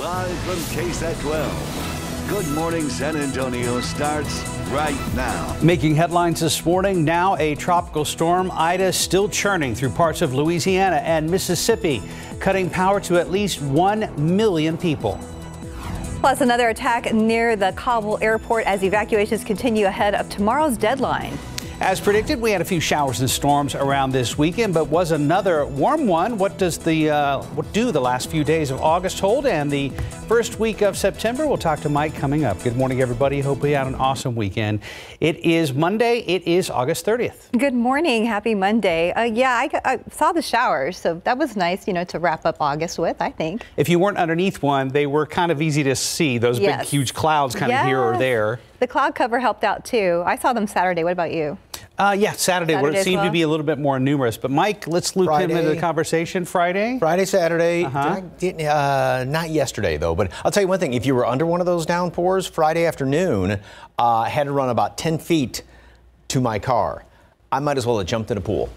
Live from KSAT 12. Good Morning San Antonio starts right now. Making headlines this morning, now a tropical storm, Ida, still churning through parts of Louisiana and Mississippi, cutting power to at least 1 million people. Plus, another attack near the Kabul airport as evacuations continue ahead of tomorrow's deadline. As predicted, we had a few showers and storms around this weekend, but was another warm one. What does the uh, what do the last few days of August hold and the first week of September? We'll talk to Mike coming up. Good morning, everybody. Hope you had an awesome weekend. It is Monday. It is August 30th. Good morning. Happy Monday. Uh, yeah, I, I, saw the showers, so that was nice, you know, to wrap up August with. I think. If you weren't underneath one, they were kind of easy to see. Those yes. big, huge clouds, kind yes. of here or there. The cloud cover helped out too. I saw them Saturday. What about you? Uh, yeah, Saturday, Saturday where it seemed well. to be a little bit more numerous. But Mike, let's loop Friday. him into the conversation. Friday? Friday, Saturday. Uh-huh. uh, not yesterday, though. But I'll tell you one thing. If you were under one of those downpours Friday afternoon, uh, I had to run about 10 feet to my car. I might as well have jumped in a pool.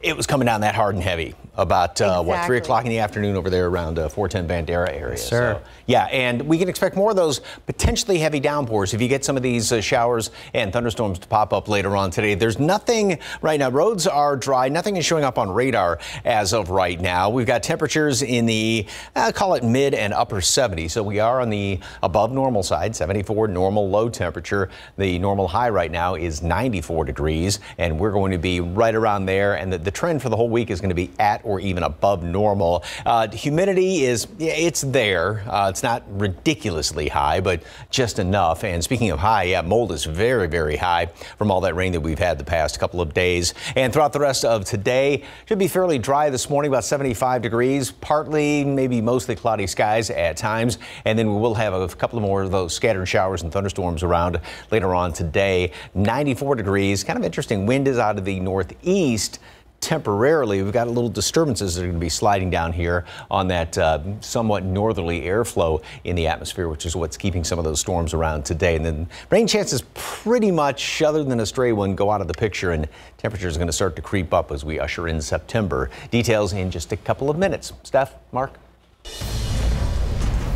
It was coming down that hard and heavy about uh, exactly. what three o'clock in the afternoon over there around uh, 410 Bandera area. Yes, sir. So, yeah, and we can expect more of those potentially heavy downpours if you get some of these uh, showers and thunderstorms to pop up later on today. There's nothing right now. Roads are dry. Nothing is showing up on radar as of right now. We've got temperatures in the uh, call it mid and upper 70s. So we are on the above normal side, 74 normal low temperature. The normal high right now is 94 degrees, and we're going to be right around there. And the, the trend for the whole week is going to be at or even above normal. Uh, humidity is, it's there. Uh, it's not ridiculously high, but just enough. And speaking of high, yeah, mold is very, very high from all that rain that we've had the past couple of days. And throughout the rest of today, should be fairly dry this morning, about 75 degrees, partly, maybe mostly cloudy skies at times. And then we will have a couple more of those scattered showers and thunderstorms around later on today. 94 degrees, kind of interesting. Wind is out of the northeast temporarily. We've got a little disturbances that are going to be sliding down here on that uh, somewhat northerly airflow in the atmosphere, which is what's keeping some of those storms around today. And then rain chances pretty much, other than a stray one, go out of the picture, and temperatures are going to start to creep up as we usher in September. Details in just a couple of minutes. Steph, Mark.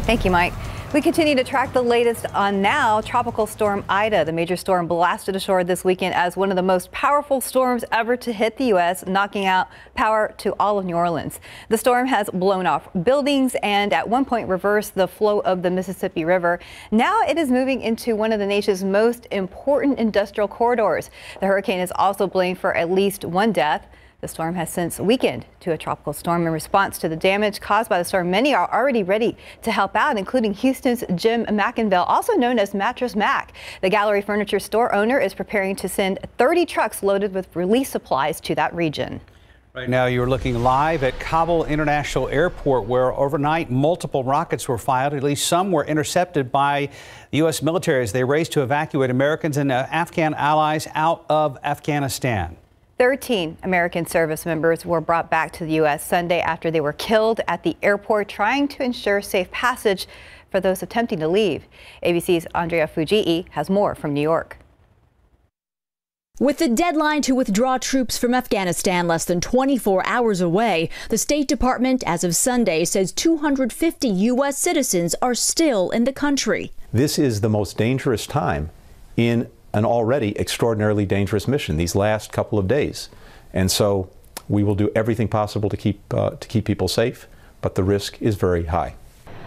Thank you, Mike. We continue to track the latest on now. Tropical Storm Ida, the major storm, blasted ashore this weekend as one of the most powerful storms ever to hit the U.S., knocking out power to all of New Orleans. The storm has blown off buildings and at one point reversed the flow of the Mississippi River. Now it is moving into one of the nation's most important industrial corridors. The hurricane is also blamed for at least one death. The storm has since weakened to a tropical storm in response to the damage caused by the storm. Many are already ready to help out, including Houston's Jim McIngvale, also known as Mattress Mac. The gallery furniture store owner is preparing to send 30 trucks loaded with relief supplies to that region. Right now, you're looking live at Kabul International Airport, where overnight multiple rockets were fired. At least some were intercepted by the U.S. military as they raced to evacuate Americans and uh, Afghan allies out of Afghanistan. 13 American service members were brought back to the U.S. Sunday after they were killed at the airport trying to ensure safe passage for those attempting to leave. ABC's Andrea Fujii has more from New York. With the deadline to withdraw troops from Afghanistan less than 24 hours away, the State Department, as of Sunday, says 250 U.S. citizens are still in the country. This is the most dangerous time in an already extraordinarily dangerous mission these last couple of days. And so we will do everything possible to keep, uh, to keep people safe, but the risk is very high.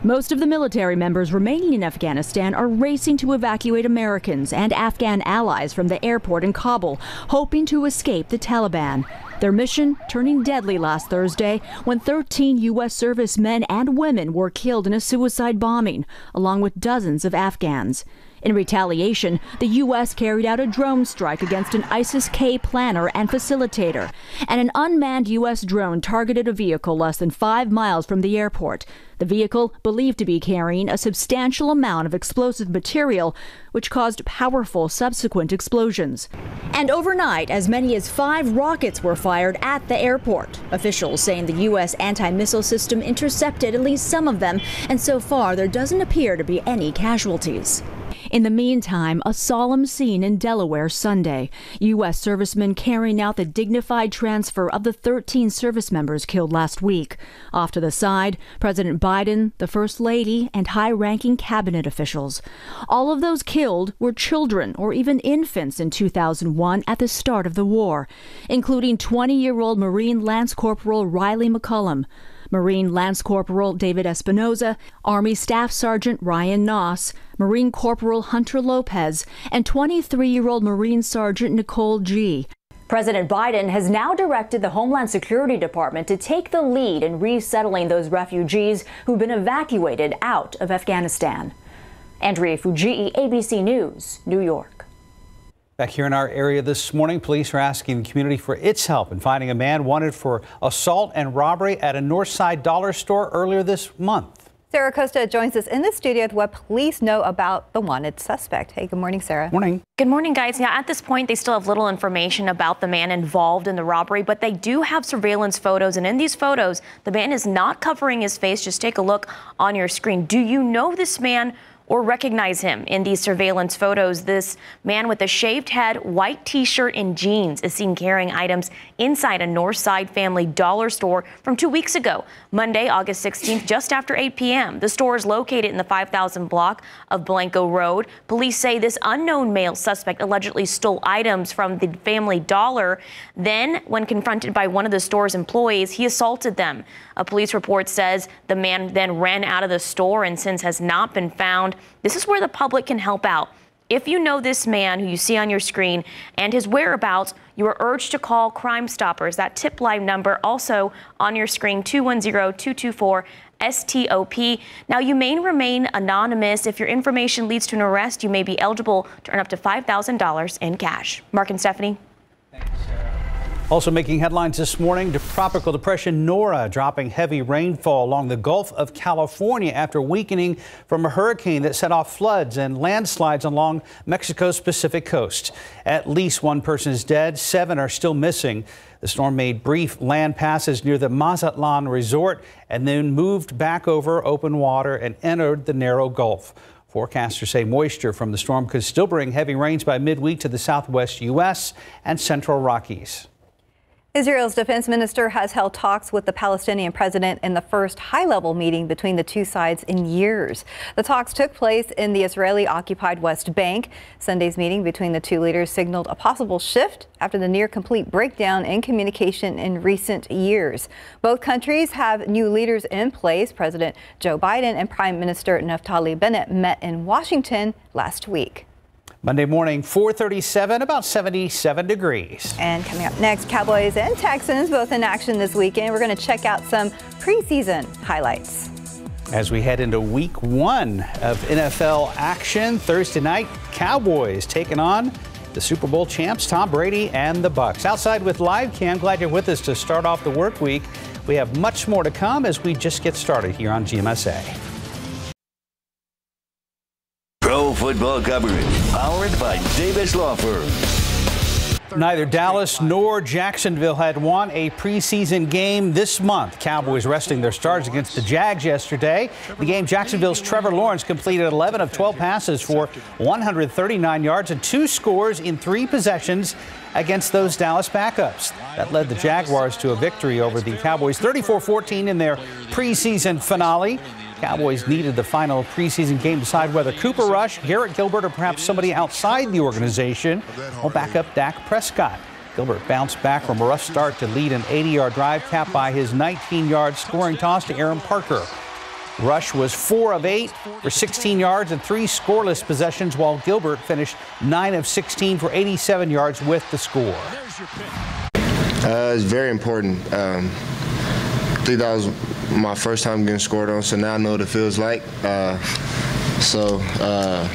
Most of the military members remaining in Afghanistan are racing to evacuate Americans and Afghan allies from the airport in Kabul, hoping to escape the Taliban. Their mission turning deadly last Thursday when 13 U.S. servicemen and women were killed in a suicide bombing, along with dozens of Afghans. In retaliation, the U.S. carried out a drone strike against an ISIS K planner and facilitator, and an unmanned U.S. drone targeted a vehicle less than five miles from the airport. The vehicle, believed to be carrying a substantial amount of explosive material, which caused powerful subsequent explosions. And overnight, as many as five rockets were fired at the airport. Officials saying the U.S. anti missile system intercepted at least some of them, and so far there doesn't appear to be any casualties. In the meantime, a solemn scene in Delaware Sunday. U.S. servicemen carrying out the dignified transfer of the 13 service members killed last week. Off to the side, President Biden, the First Lady, and high ranking cabinet officials. All of those killed were children or even infants in 2001 at the start of the war, including 20 year old Marine Lance Corporal Rylee McCollum. Marine Lance Corporal David Espinoza, Army Staff Sergeant Ryan Knauss, Marine Corporal Hunter Lopez, and 23 year old Marine Sergeant Nicole Gee President Biden has now directed the Homeland Security Department to take the lead in resettling those refugees who've been evacuated out of Afghanistan. Andrea Fujii, ABC News, New York. Back here in our area this morning, police are asking the community for its help in finding a man wanted for assault and robbery at a Northside dollar store earlier this month. Sarah Costa joins us in the studio with what police know about the wanted suspect. Hey, good morning, Sarah. Morning. Good morning, guys. Now, at this point, they still have little information about the man involved in the robbery, but they do have surveillance photos. And in these photos, the man is not covering his face. Just take a look on your screen. Do you know this man? Or recognize him in these surveillance photos. This man with a shaved head, white t-shirt, and jeans is seen carrying items inside a Northside Family Dollar store from two weeks ago, Monday, August 16th, just after 8 p.m. The store is located in the 5000 block of Blanco Road. Police say this unknown male suspect allegedly stole items from the Family Dollar. Then, when confronted by one of the store's employees, he assaulted them. A police report says the man then ran out of the store and since has not been found. This is where the public can help out. If you know this man who you see on your screen and his whereabouts, you are urged to call Crime Stoppers. That tip line number also on your screen 210-224 STOP. Now, you may remain anonymous. If your information leads to an arrest, you may be eligible to earn up to $5,000 in cash. Mark and Stephanie. Also making headlines this morning, tropical depression Nora dropping heavy rainfall along the Gulf of California after weakening from a hurricane that set off floods and landslides along Mexico's Pacific coast. At least one person is dead, seven are still missing. The storm made brief land passes near the Mazatlan resort and then moved back over open water and entered the narrow Gulf. Forecasters say moisture from the storm could still bring heavy rains by midweek to the southwest U.S. and central Rockies. Israel's defense minister has held talks with the Palestinian president in the first high-level meeting between the two sides in years. The talks took place in the Israeli-occupied West Bank. Sunday's meeting between the two leaders signaled a possible shift after the near-complete breakdown in communication in recent years. Both countries have new leaders in place. President Joe Biden and Prime Minister Naftali Bennett met in Washington last week. Monday morning, 437, about 77 degrees. And coming up next, Cowboys and Texans both in action this weekend. We're going to check out some preseason highlights. As we head into week one of NFL action, Thursday night, Cowboys taking on the Super Bowl champs, Tom Brady and the Bucs. Outside with live cam, glad you're with us to start off the work week. We have much more to come as we just get started here on GMSA football coverage, powered by Davis Law Firm. Neither Dallas nor Jacksonville had won a preseason game this month. Cowboys resting their stars against the Jags yesterday. The game, Jacksonville's Trevor Lawrence completed 11 of 12 passes for 139 yards and two scores in three possessions against those Dallas backups. That led the Jaguars to a victory over the Cowboys 34-14 in their preseason finale. Cowboys needed the final preseason game to decide whether Cooper Rush, Garrett Gilbert, or perhaps somebody outside the organization will back up Dak Prescott. Gilbert bounced back from a rough start to lead an 80-yard drive capped by his 19-yard scoring toss to Aaron Parker. Rush was 4 of 8 for 16 yards and three scoreless possessions, while Gilbert finished 9 of 16 for 87 yards with the score. Uh, it's very important. Um, think that was my first time getting scored on, so now I know what it feels like. Uh, so uh,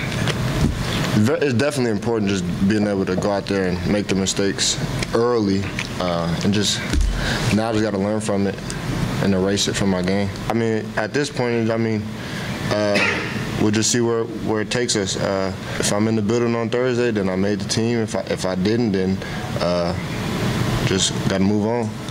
it's definitely important just being able to go out there and make the mistakes early uh, and just now I just got to learn from it and erase it from my game. I mean, at this point, I mean, uh, we'll just see where, where it takes us. Uh, if I'm in the building on Thursday, then I made the team. If I, if I didn't, then uh, just got to move on.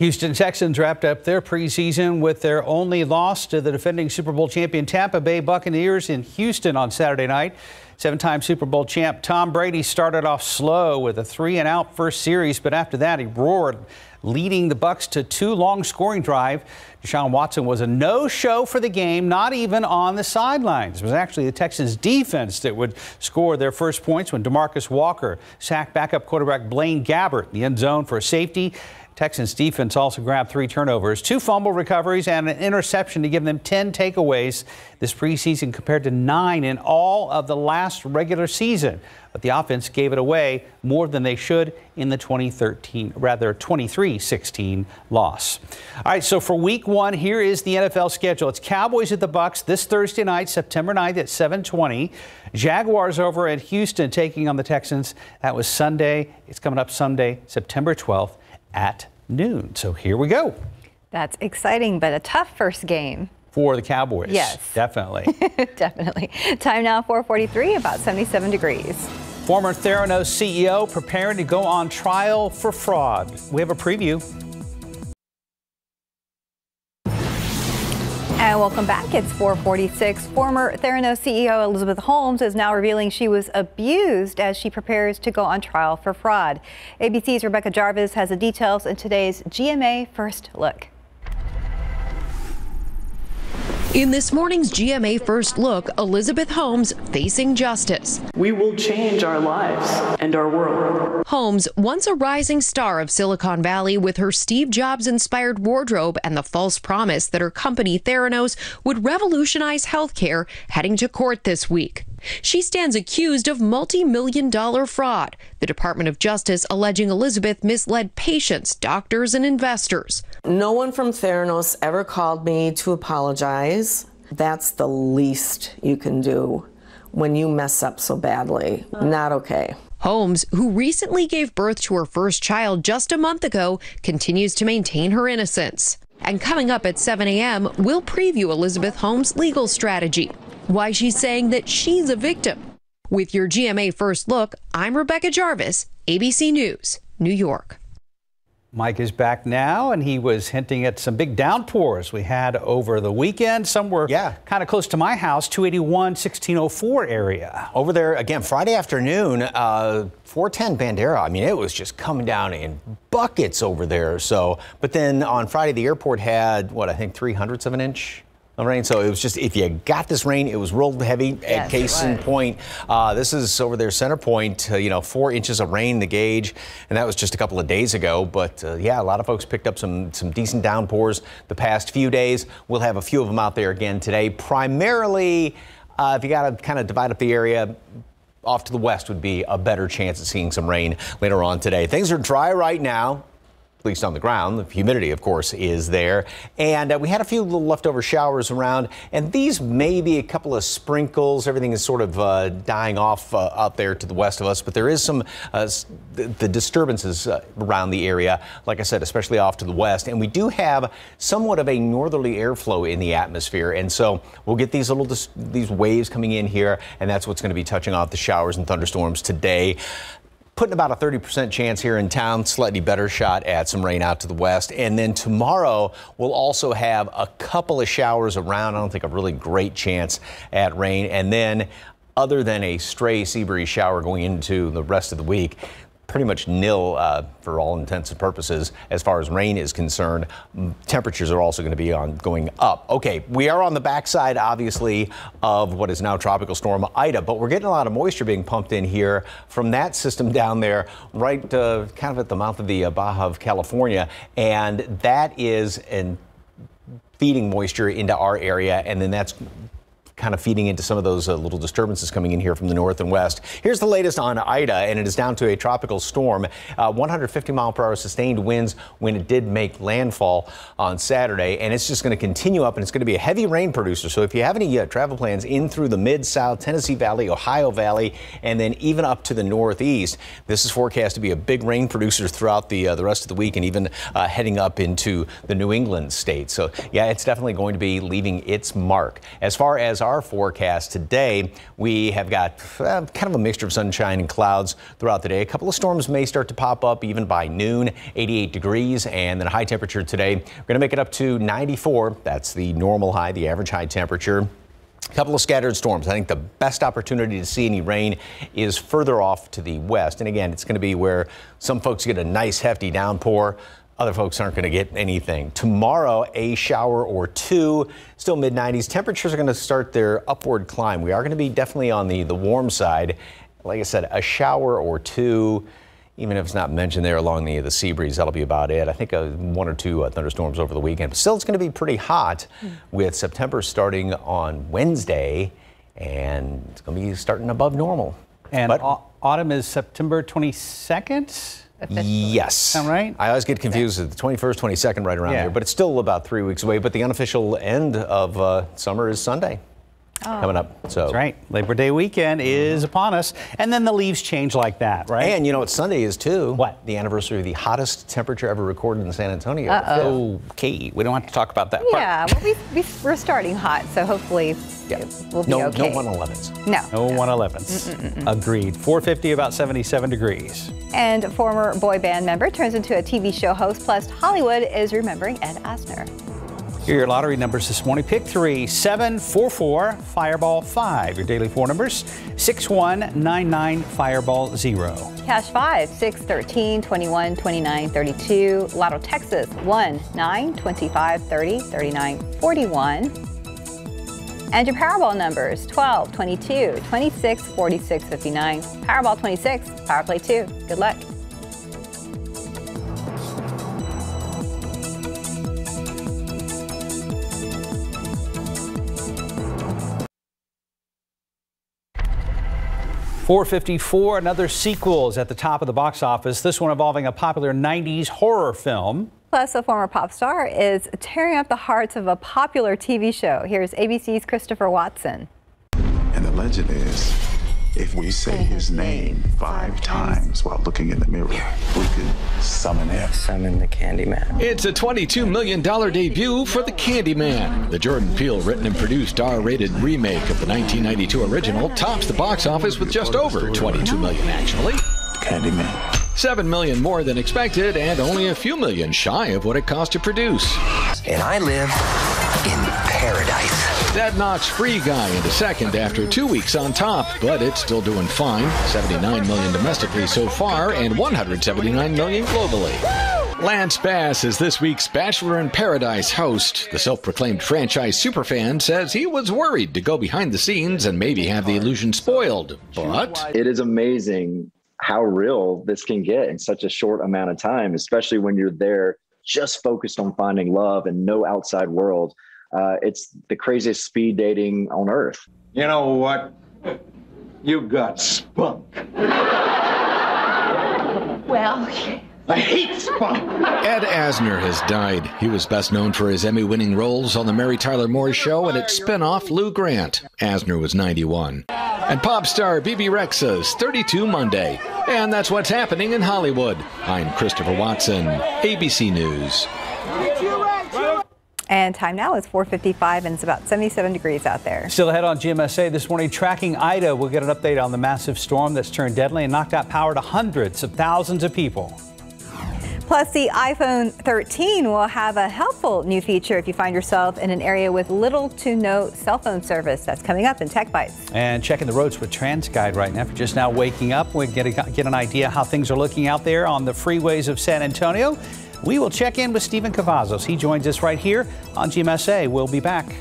Houston Texans wrapped up their preseason with their only loss to the defending Super Bowl champion Tampa Bay Buccaneers in Houston on Saturday night. Seven time Super Bowl champ Tom Brady started off slow with a three and out first series, but after that, he roared, leading the Bucs to two long scoring drive. Deshaun Watson was a no show for the game, not even on the sidelines. It was actually the Texans defense that would score their first points when Demarcus Walker sacked backup quarterback Blaine Gabbert in the end zone for a safety. Texans defense also grabbed three turnovers, two fumble recoveries, and an interception to give them 10 takeaways this preseason compared to nine in all of the last regular season. But the offense gave it away more than they should in the 2013, rather 23-16 loss. All right, so for week one, here is the NFL schedule. It's Cowboys at the Bucs this Thursday night, September 9th at 720. Jaguars over at Houston taking on the Texans. That was Sunday. It's coming up Sunday, September 12th at noon. So here we go. That's exciting, but a tough first game. For the Cowboys. Yes. Definitely. Definitely. Time now 443, about 77 degrees. Former Theranos CEO preparing to go on trial for fraud. We have a preview. And welcome back. It's 446. Former Theranos CEO Elizabeth Holmes is now revealing she was abused as she prepares to go on trial for fraud. ABC's Rebecca Jarvis has the details in today's GMA First Look. In this morning's GMA First Look, Elizabeth Holmes facing justice. We will change our lives and our world. Holmes, once a rising star of Silicon Valley with her Steve Jobs inspired wardrobe and the false promise that her company Theranos would revolutionize healthcare, heading to court this week. She stands accused of multi million dollar fraud. The Department of Justice alleging Elizabeth misled patients, doctors, and investors. No one from Theranos ever called me to apologize. That's the least you can do when you mess up so badly. Not okay. Holmes, who recently gave birth to her first child just a month ago, continues to maintain her innocence. And coming up at 7 a.m., we'll preview Elizabeth Holmes' legal strategy why she's saying that she's a victim. With your GMA First Look, I'm Rebecca Jarvis, ABC News, New York. Mike is back now, and he was hinting at some big downpours we had over the weekend. Some were yeah. kind of close to my house, 281, 1604 area. Over there, again, Friday afternoon, uh, 410 Bandera. I mean, it was just coming down in buckets over there. So, but then on Friday, the airport had, what, I think three hundredths of an inch rain. So it was just if you got this rain, it was rolled heavy. Yes, at case in point, uh, this is over there, center point. Uh, you know, four inches of rain, the gauge, and that was just a couple of days ago. But uh, yeah, a lot of folks picked up some some decent downpours the past few days. We'll have a few of them out there again today. Primarily, uh, if you got to kind of divide up the area off to the west would be a better chance of seeing some rain later on today. Things are dry right now at least on the ground. The humidity, of course, is there. And uh, we had a few little leftover showers around, and these may be a couple of sprinkles. Everything is sort of uh, dying off uh, out there to the west of us, but there is some uh, the, disturbances uh, around the area, like I said, especially off to the west. And we do have somewhat of a northerly airflow in the atmosphere, and so we'll get these little these waves coming in here, and that's what's going to be touching off the showers and thunderstorms today putting about a 30% chance here in town, slightly better shot at some rain out to the west. And then tomorrow, we'll also have a couple of showers around. I don't think a really great chance at rain. And then other than a stray sea breeze shower going into the rest of the week, pretty much nil uh, for all intents and purposes as far as rain is concerned. Temperatures are also going to be on going up. Okay, we are on the backside, obviously, of what is now Tropical Storm Ida, but we're getting a lot of moisture being pumped in here from that system down there, right uh, kind of at the mouth of the uh, Baja of California, and that is feeding moisture into our area, and then that's kind of feeding into some of those uh, little disturbances coming in here from the north and west. Here's the latest on Ida, and it is down to a tropical storm. Uh, 150 mile per hour sustained winds when it did make landfall on Saturday, and it's just going to continue up, and it's going to be a heavy rain producer. So if you have any uh, travel plans in through the mid South Tennessee Valley, Ohio Valley, and then even up to the northeast, this is forecast to be a big rain producer throughout the uh, the rest of the week, and even uh, heading up into the New England states. So yeah, it's definitely going to be leaving its mark. As far as our our forecast today, we have got uh, kind of a mixture of sunshine and clouds throughout the day. A couple of storms may start to pop up even by noon, 88 degrees, and then a high temperature today. We're going to make it up to 94. That's the normal high, the average high temperature. A couple of scattered storms. I think the best opportunity to see any rain is further off to the west. And again, it's going to be where some folks get a nice hefty downpour. Other folks aren't going to get anything. Tomorrow, a shower or two, still mid 90s. Temperatures are going to start their upward climb. We are going to be definitely on the, the warm side. Like I said, a shower or two, even if it's not mentioned there along the, the sea breeze, that'll be about it. I think uh, one or two uh, thunderstorms over the weekend. But still, it's going to be pretty hot mm. with September starting on Wednesday, and it's going to be starting above normal. And but, autumn is September 22nd? Yes. All right. I always get confused with the 21st, 22nd, right around yeah. there, but it's still about three weeks away. But the unofficial end of uh, summer is Sunday. Oh. Coming up. So That's right. Labor Day weekend is mm-hmm. upon us. And then the leaves change like that, right? And you know what Sunday is too? What? The anniversary of the hottest temperature ever recorded in San Antonio. Uh-oh. Okay. We don't have to talk about that Yeah, well, we, we, we're starting hot, so hopefully yeah. we'll be no, okay. No 111s. No. No, 111s. Agreed. 450, about 77 degrees. And a former boy band member turns into a TV show host, plus Hollywood is remembering Ed Asner. Here are your lottery numbers this morning. Pick three, seven, four, four, Fireball five. Your daily four numbers, six, one, nine, nine, Fireball zero. Cash five, six, 13, 21, 29, 32. Lotto Texas, one, nine, 25, 30, 39, 41. And your Powerball numbers 12, 22, 26, 46, 59. Powerball 26, Power Play 2. Good luck. 454, another sequel is at the top of the box office, this one involving a popular 90s horror film. Plus, a former pop star is tearing up the hearts of a popular TV show. Here's ABC's Christopher Watson. And the legend is if we say his name five times while looking in the mirror, we could summon him. Summon the Candyman. It's a $22 million debut for the Candyman. The Jordan Peele written and produced R-rated remake of the 1992 original tops the box office with just over 22 million, actually. Candyman. 7 million more than expected and only a few million shy of what it cost to produce. And I live in paradise. That knocks Free Guy into second after two weeks on top, but it's still doing fine. 79 million domestically so far and 179 million globally. Lance Bass is this week's Bachelor in Paradise host. The self proclaimed franchise superfan says he was worried to go behind the scenes and maybe have the illusion spoiled. But it is amazing how real this can get in such a short amount of time, especially when you're there just focused on finding love and no outside world uh, it's the craziest speed dating on earth. You know what? You got spunk. Well, I hate spunk. Ed Asner has died. He was best known for his Emmy winning roles on The Mary Tyler Moore Show and its spin off Lou Grant. Asner was 91. And pop star Bebe Rexha's 32 Monday. And that's what's happening in Hollywood. I'm Christopher Watson, ABC News. And time now is 4:55, and it's about 77 degrees out there. Still ahead on GMSA this morning, tracking Ida. We'll get an update on the massive storm that's turned deadly and knocked out power to hundreds of thousands of people. Plus, the iPhone 13 will have a helpful new feature if you find yourself in an area with little to no cell phone service. That's coming up in Tech Bites. And checking the roads with TransGuide right now. If you're just now waking up, we get, a, get an idea how things are looking out there on the freeways of San Antonio. We will check in with Stephen Cavazos. He joins us right here on GMSA. We'll be back.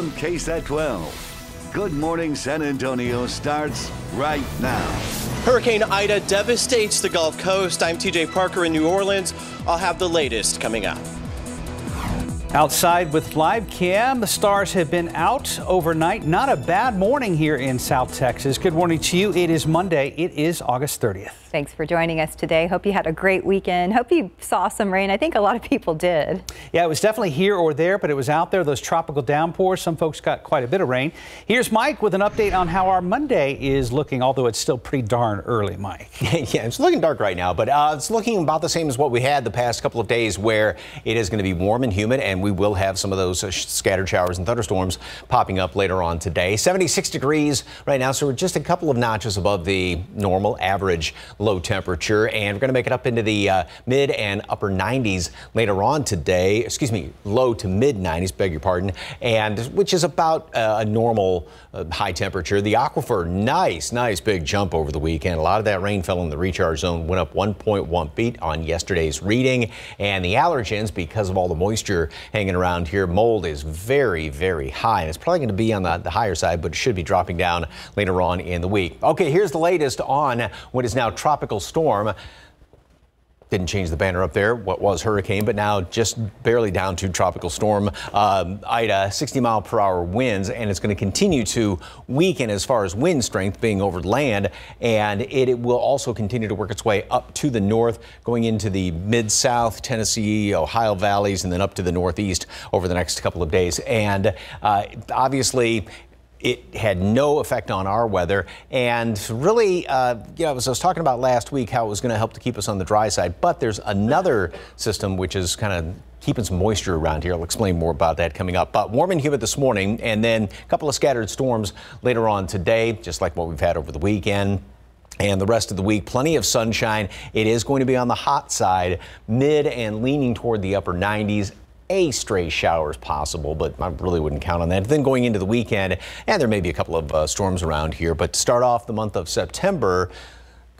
From KSAT 12. Good Morning San Antonio starts right now. Hurricane Ida devastates the Gulf Coast. I'm TJ Parker in New Orleans. I'll have the latest coming up. Outside with live cam, the stars have been out overnight. Not a bad morning here in South Texas. Good morning to you. It is Monday. It is August 30th. Thanks for joining us today. Hope you had a great weekend. Hope you saw some rain. I think a lot of people did. Yeah, it was definitely here or there, but it was out there. Those tropical downpours. Some folks got quite a bit of rain. Here's Mike with an update on how our Monday is looking, although it's still pretty darn early, Mike. yeah, it's looking dark right now, but uh, it's looking about the same as what we had the past couple of days where it is going to be warm and humid and we will have some of those uh, scattered showers and thunderstorms popping up later on today. 76 degrees right now, so we're just a couple of notches above the normal average low temperature and we're going to make it up into the uh, mid and upper 90s later on today. Excuse me, low to mid 90s, beg your pardon, and which is about uh, a normal uh, high temperature. The aquifer, nice, nice big jump over the weekend. A lot of that rain fell in the recharge zone, went up 1.1 feet on yesterday's reading, and the allergens, because of all the moisture hanging around here, mold is very, very high, and it's probably going to be on the, the higher side, but it should be dropping down later on in the week. Okay, here's the latest on what is now tropical storm. Didn't change the banner up there, what was hurricane, but now just barely down to tropical storm um, Ida, 60 mile per hour winds, and it's going to continue to weaken as far as wind strength being over land, and it, it will also continue to work its way up to the north, going into the mid south, Tennessee, Ohio valleys, and then up to the northeast over the next couple of days. And uh, obviously, it had no effect on our weather. And really, uh, you know, as I was talking about last week, how it was going to help to keep us on the dry side. But there's another system which is kind of keeping some moisture around here. I'll explain more about that coming up. But warm and humid this morning, and then a couple of scattered storms later on today, just like what we've had over the weekend. And the rest of the week, plenty of sunshine. It is going to be on the hot side, mid and leaning toward the upper 90s a stray showers possible, but I really wouldn't count on that. Then going into the weekend, and there may be a couple of uh, storms around here, but to start off the month of September,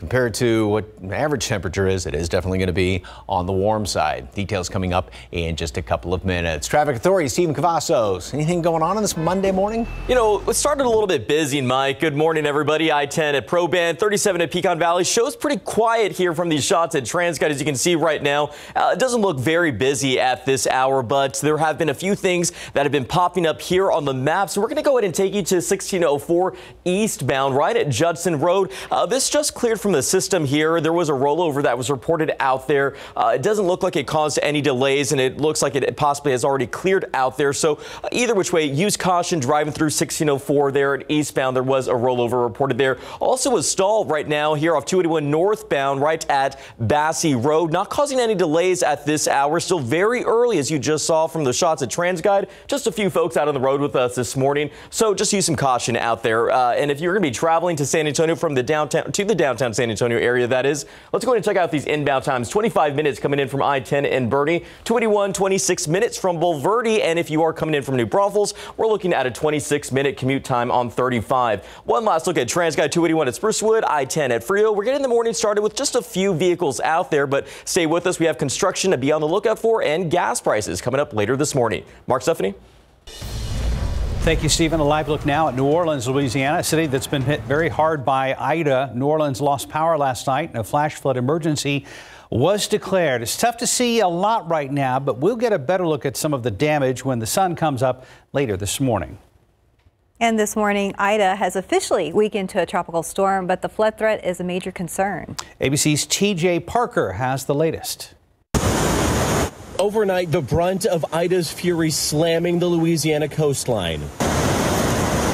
Compared to what average temperature is, it is definitely going to be on the warm side. Details coming up in just a couple of minutes. Traffic Authority, Stephen Cavazos. Anything going on on this Monday morning? You know, it started a little bit busy, Mike. Good morning, everybody. I-10 at Pro-Band, 37 at Pecan Valley. Shows pretty quiet here from these shots at TransGuide, as you can see right now. Uh, it doesn't look very busy at this hour, but there have been a few things that have been popping up here on the map. So we're going to go ahead and take you to 1604 eastbound, right at Judson Road. Uh, this just cleared from from the system here. There was a rollover that was reported out there. Uh, it doesn't look like it caused any delays, and it looks like it possibly has already cleared out there. So uh, either which way, use caution driving through 1604 there at eastbound. There was a rollover reported there. Also a stall right now here off 281 northbound right at Basse Road. Not causing any delays at this hour. Still very early, as you just saw from the shots at TransGuide. Just a few folks out on the road with us this morning. So just use some caution out there. Uh, and if you're going to be traveling to San Antonio from the downtown to the downtown San Antonio area, that is. Let's go ahead and check out these inbound times. 25 minutes coming in from I-10 and Boerne, 21, 26 minutes from Bulverde, and if you are coming in from New Braunfels, we're looking at a 26-minute commute time on 35. One last look at TransGuide 281 at Sprucewood, I-10 at Frio. We're getting the morning started with just a few vehicles out there, but stay with us. We have construction to be on the lookout for and gas prices coming up later this morning. Mark Stephanie. Thank you, Stephen. A live look now at New Orleans, Louisiana, a city that's been hit very hard by Ida. New Orleans lost power last night and a flash flood emergency was declared. It's tough to see a lot right now, but we'll get a better look at some of the damage when the sun comes up later this morning. And this morning, Ida has officially weakened to a tropical storm, but the flood threat is a major concern. ABC's TJ Parker has the latest. Overnight, the brunt of Ida's fury slamming the Louisiana coastline.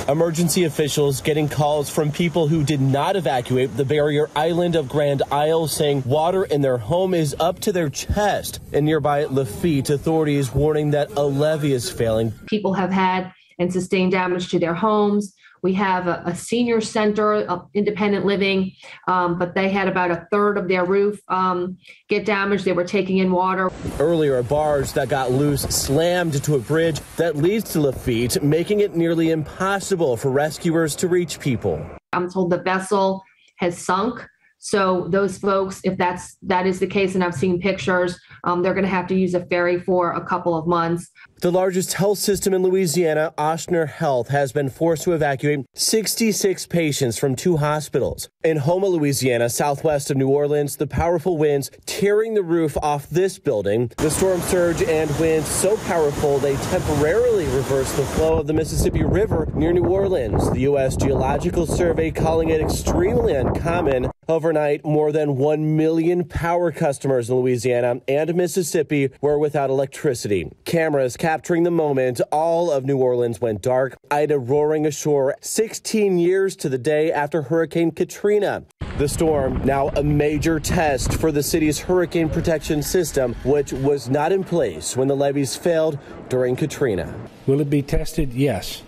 Emergency officials getting calls from people who did not evacuate the barrier island of Grand Isle saying water in their home is up to their chest. In nearby Lafitte, authorities warning that a levee is failing. People have had and sustained damage to their homes. We have a, a senior center of independent living, um, but they had about a third of their roof um, get damaged. They were taking in water. Earlier, a barge that got loose slammed into a bridge that leads to Lafitte, making it nearly impossible for rescuers to reach people. I'm told the vessel has sunk. So those folks, if that's that is the case, and I've seen pictures, um, they're going to have to use a ferry for a couple of months. The largest health system in Louisiana, Ochsner Health, has been forced to evacuate 66 patients from two hospitals. In Houma, Louisiana, southwest of New Orleans, the powerful winds tearing the roof off this building. The storm surge and winds so powerful they temporarily reversed the flow of the Mississippi River near New Orleans. The U.S. Geological Survey calling it extremely uncommon. Overnight, more than 1 million power customers in Louisiana and Mississippi were without electricity. Cameras capturing the moment all of New Orleans went dark. Ida roaring ashore 16 years to the day after Hurricane Katrina. The storm, now a major test for the city's hurricane protection system, which was not in place when the levees failed during Katrina. Will it be tested? Yes.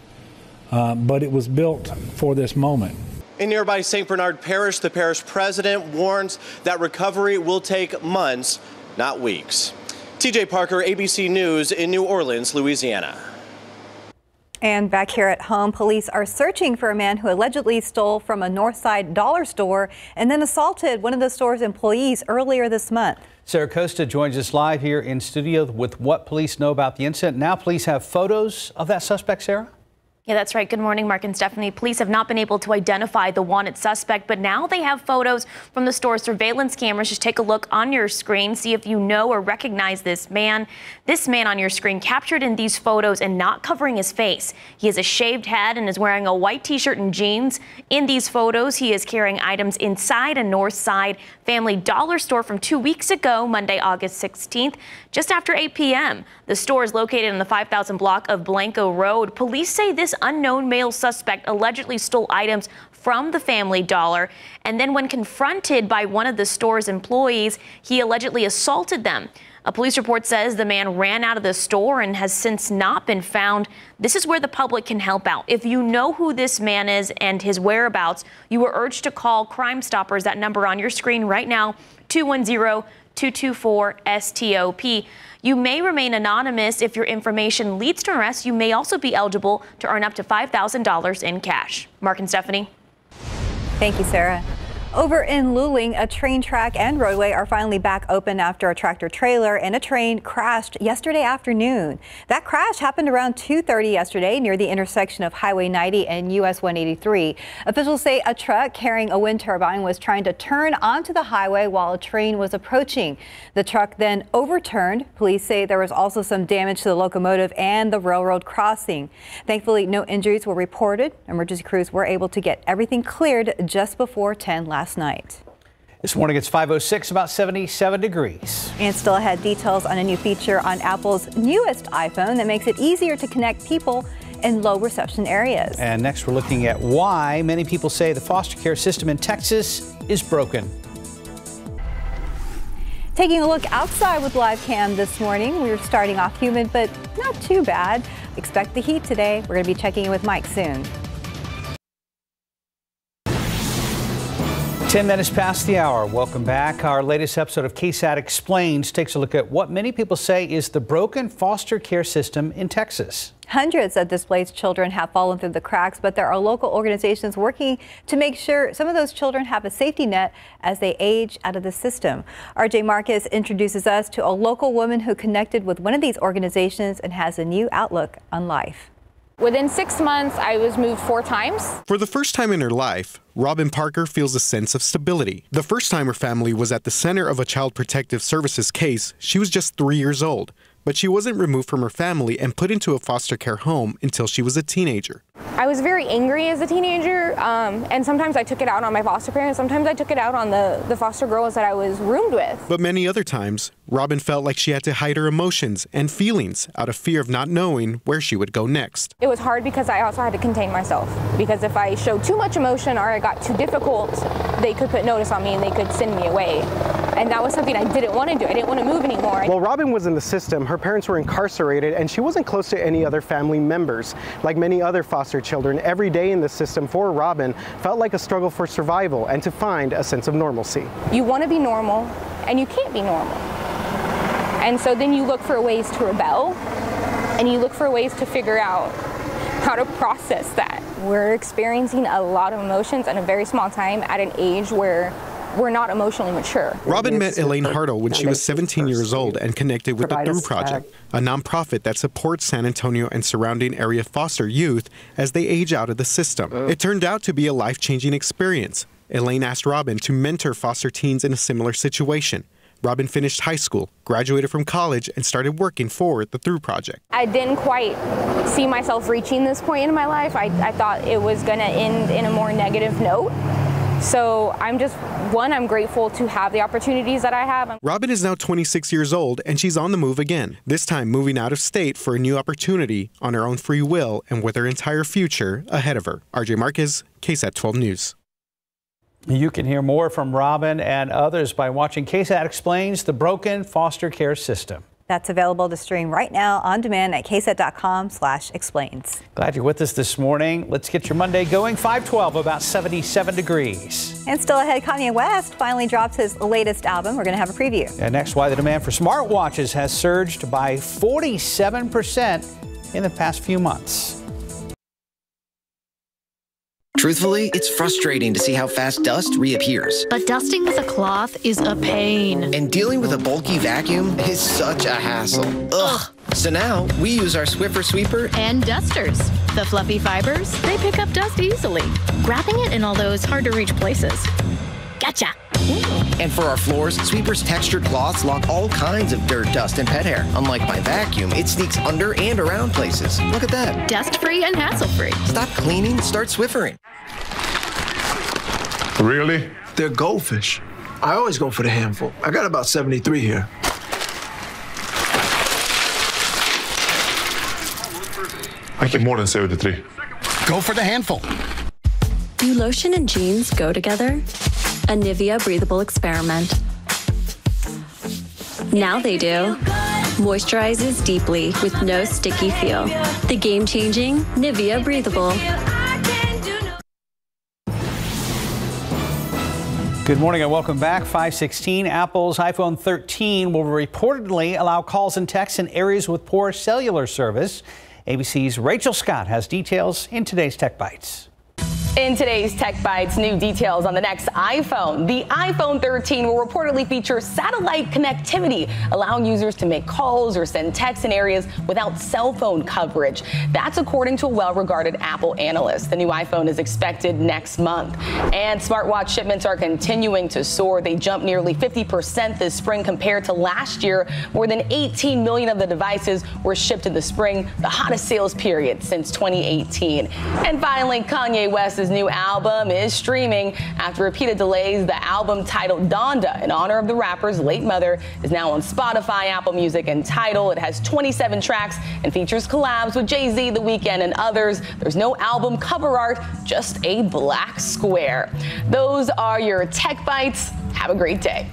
Uh, but it was built for this moment. In nearby St. Bernard Parish, the parish president warns that recovery will take months, not weeks. TJ Parker, ABC News in New Orleans, Louisiana. And back here at home, police are searching for a man who allegedly stole from a Northside dollar store and then assaulted one of the store's employees earlier this month. Sarah Costa joins us live here in studio with what police know about the incident. Now police have photos of that suspect, Sarah? Yeah, that's right. Good morning, Mark and Stephanie. Police have not been able to identify the wanted suspect, but now they have photos from the store's surveillance cameras. Just take a look on your screen, see if you know or recognize this man. This man on your screen captured in these photos and not covering his face. He has a shaved head and is wearing a white t-shirt and jeans. In these photos, he is carrying items inside a North Side Family Dollar store from two weeks ago, Monday, August 16th, just after 8 p.m. The store is located in the 5000 block of Blanco Road. Police say this unknown male suspect allegedly stole items from the Family Dollar, and then when confronted by one of the store's employees, he allegedly assaulted them. A police report says the man ran out of the store and has since not been found. This is where the public can help out. If you know who this man is and his whereabouts, you are urged to call Crime Stoppers. That number on your screen right now, 210 224 STOP. You may remain anonymous if your information leads to arrest. You may also be eligible to earn up to $5,000 in cash. Mark and Stephanie. Thank you, Sarah. Over in Luling, a train track and roadway are finally back open after a tractor trailer and a train crashed yesterday afternoon. That crash happened around 2.30 yesterday near the intersection of Highway 90 and US 183. Officials say a truck carrying a wind turbine was trying to turn onto the highway while a train was approaching. The truck then overturned. Police say there was also some damage to the locomotive and the railroad crossing. Thankfully, no injuries were reported. Emergency crews were able to get everything cleared just before 10 last last night. This morning it's 506, about 77 degrees. And still ahead, details on a new feature on Apple's newest iPhone that makes it easier to connect people in low reception areas. And next, we're looking at why many people say the foster care system in Texas is broken. Taking a look outside with live cam this morning, we are starting off humid, but not too bad. Expect the heat today. We're going to be checking in with Mike soon. 10 minutes past the hour. Welcome back. Our latest episode of KSAT Explains takes a look at what many people say is the broken foster care system in Texas. Hundreds of displaced children have fallen through the cracks, but there are local organizations working to make sure some of those children have a safety net as they age out of the system. RJ Marquez introduces us to a local woman who connected with one of these organizations and has a new outlook on life. Within six months, I was moved four times. For the first time in her life, Robin Parker feels a sense of stability. The first time her family was at the center of a Child Protective Services case, she was just three years old but she wasn't removed from her family and put into a foster care home until she was a teenager. I was very angry as a teenager, um, and sometimes I took it out on my foster parents. Sometimes I took it out on the, the foster girls that I was roomed with. But many other times, Robin felt like she had to hide her emotions and feelings out of fear of not knowing where she would go next. It was hard because I also had to contain myself. Because if I showed too much emotion or I got too difficult, they could put notice on me and they could send me away. And that was something I didn't want to do. I didn't want to move anymore. While Robin was in the system, her parents were incarcerated and she wasn't close to any other family members. Like many other foster children, every day in the system for Robin felt like a struggle for survival and to find a sense of normalcy. You want to be normal and you can't be normal. And so then you look for ways to rebel and you look for ways to figure out how to process that. We're experiencing a lot of emotions in a very small time at an age where we're not emotionally mature. Robin met Elaine Hartle when she was 17 years old and connected with the Through Project, a nonprofit that supports San Antonio and surrounding area foster youth as they age out of the system. Oh. It turned out to be a life changing experience. Elaine asked Robin to mentor foster teens in a similar situation. Robin finished high school, graduated from college, and started working for the Through Project. I didn't quite see myself reaching this point in my life. I, I thought it was going to end in a more negative note. So I'm just, one, I'm grateful to have the opportunities that I have. Robin is now 26 years old and she's on the move again, this time moving out of state for a new opportunity on her own free will and with her entire future ahead of her. RJ Marquez, KSAT 12 News. You can hear more from Robin and others by watching KSAT Explains the Broken Foster Care System. That's available to stream right now on demand at ksat.com slash explains. Glad you're with us this morning. Let's get your Monday going. 512, about 77 degrees. And still ahead, Kanye West finally drops his latest album. We're going to have a preview. And next, why the demand for smartwatches has surged by 47% in the past few months. Truthfully, it's frustrating to see how fast dust reappears. But dusting with a cloth is a pain. And dealing with a bulky vacuum is such a hassle. Ugh. So now we use our Swiffer sweeper and dusters. The fluffy fibers, they pick up dust easily, grabbing it in all those hard to reach places. Gotcha. And for our floors, Sweeper's textured cloths lock all kinds of dirt, dust, and pet hair. Unlike my vacuum, it sneaks under and around places. Look at that. Dust free and hassle free. Stop cleaning, start Swiffering. Really? They're goldfish. I always go for the handful. I got about 73 here. I get more than 73. Go for the handful. Do lotion and jeans go together? A Nivea breathable experiment. Now they do. Moisturizes deeply with no sticky feel. The game changing Nivea breathable. Good morning and welcome back. 516 Apple's iPhone 13 will reportedly allow calls and texts in areas with poor cellular service. ABC's Rachel Scott has details in today's Tech Bites. In today's Tech Bites, new details on the next iPhone. The iPhone 13 will reportedly feature satellite connectivity, allowing users to make calls or send texts in areas without cell phone coverage. That's according to a well regarded Apple analyst. The new iPhone is expected next month. And smartwatch shipments are continuing to soar. They jumped nearly 50% this spring compared to last year. More than 18 million of the devices were shipped in the spring, the hottest sales period since 2018. And finally, Kanye West is new album is streaming. After repeated delays, the album titled Donda, in honor of the rapper's late mother, is now on Spotify, Apple Music, and Tidal. It has 27 tracks and features collabs with Jay Z, The Weeknd, and others. There's no album cover art, just a black square. Those are your tech bites. Have a great day.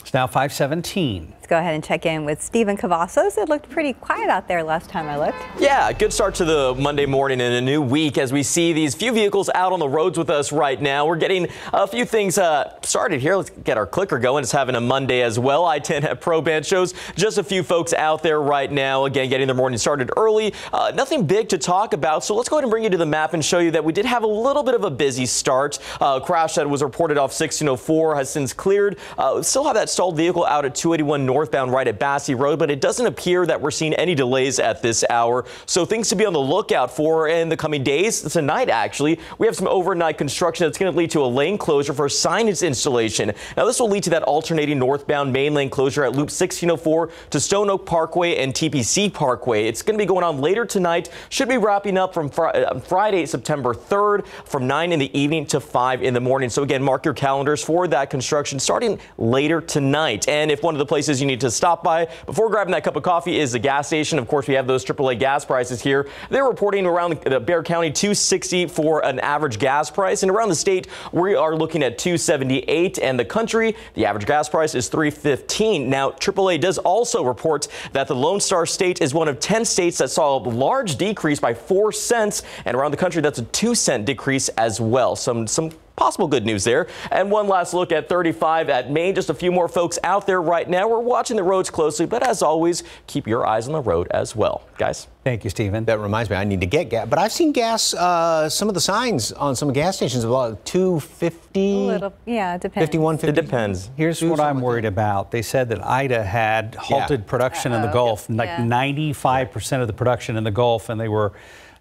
It's now 517 go ahead and check in with Stephen Cavazos. It looked pretty quiet out there last time I looked. Yeah, good start to the Monday morning in a new week as we see these few vehicles out on the roads with us right now. We're getting a few things uh, started here. Let's get our clicker going. It's having a Monday as well. I-10 at Probandt shows just a few folks out there right now. Again, getting their morning started early. Uh, nothing big to talk about. So let's go ahead and bring you to the map and show you that we did have a little bit of a busy start. Uh, crash that was reported off 1604 has since cleared. Uh, still have that stalled vehicle out at 281 northbound right at Basse Road, but it doesn't appear that we're seeing any delays at this hour. So things to be on the lookout for in the coming days. Tonight, actually, we have some overnight construction that's going to lead to a lane closure for signage installation. Now, this will lead to that alternating northbound main lane closure at Loop 1604 to Stone Oak Parkway and TPC Parkway. It's going to be going on later tonight. Should be wrapping up from fr uh, Friday, September 3rd from 9 in the evening to 5 in the morning. So again, mark your calendars for that construction starting later tonight. And if one of the places you need to stop by before grabbing that cup of coffee is the gas station. Of course, we have those AAA gas prices here. They're reporting around the Bexar County 260 for an average gas price, and around the state we are looking at 278, and the country the average gas price is 315. Now, AAA does also report that the Lone Star State is one of 10 states that saw a large decrease by four cents, and around the country that's a two cent decrease as well. Some some possible good news there. And one last look at 35 at Maine. Just a few more folks out there right now. We're watching the roads closely, but as always, keep your eyes on the road as well. Guys. Thank you, Stephen. That reminds me, I need to get gas. But I've seen gas, uh, some of the signs on some gas stations about 250. Little, yeah, it depends. 51, 50. It depends. Here's what I'm worried about. They said that Ida had halted production in the Uh-oh. Gulf, like 95% of the production in the Gulf, and they were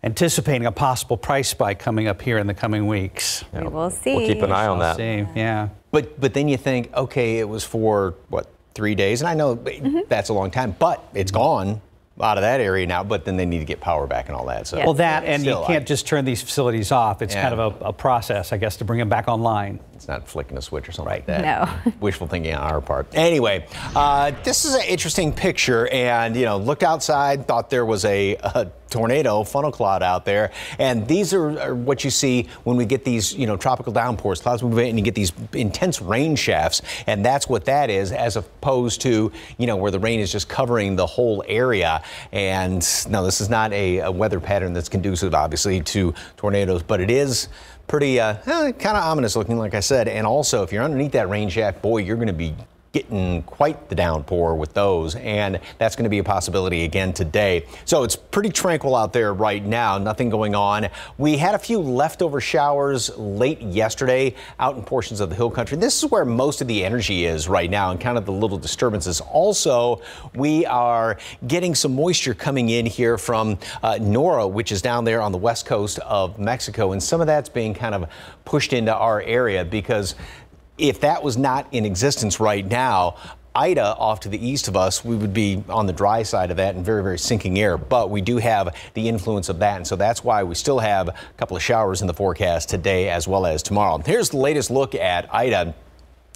anticipating a possible price spike coming up here in the coming weeks. We will see. We'll keep an eye on We'll that. see. Yeah. But but then you think, okay, it was for what three days, and I know Mm-hmm. that's a long time, but it's gone out of that area now. But then they need to get power back and all that. So Well, that and Still, you can't just turn these facilities off. It's Yeah. kind of a, a process, I guess, to bring them back online. It's not flicking a switch or something like that. No. Wishful thinking on our part. Anyway, uh, this is an interesting picture, and you know, looked outside, thought there was a, a tornado funnel cloud out there, and these are, are what you see when we get these, you know, tropical downpours. Clouds move in, and you get these intense rain shafts, and that's what that is, as opposed to, you know, where the rain is just covering the whole area. And no, this is not a, a weather pattern that's conducive, obviously, to tornadoes, but it is pretty uh, kind of ominous looking, like I said. And also, if you're underneath that rain shaft, boy, you're going to be getting quite the downpour with those, and that's going to be a possibility again today. So it's pretty tranquil out there right now, nothing going on. We had a few leftover showers late yesterday out in portions of the hill country. This is where most of the energy is right now, and kind of the little disturbances. Also, we are getting some moisture coming in here from uh, Nora, which is down there on the west coast of Mexico, and some of that's being kind of pushed into our area because if that was not in existence right now, Ida off to the east of us, we would be on the dry side of that and very, very sinking air. But we do have the influence of that. And so that's why we still have a couple of showers in the forecast today as well as tomorrow. Here's the latest look at Ida.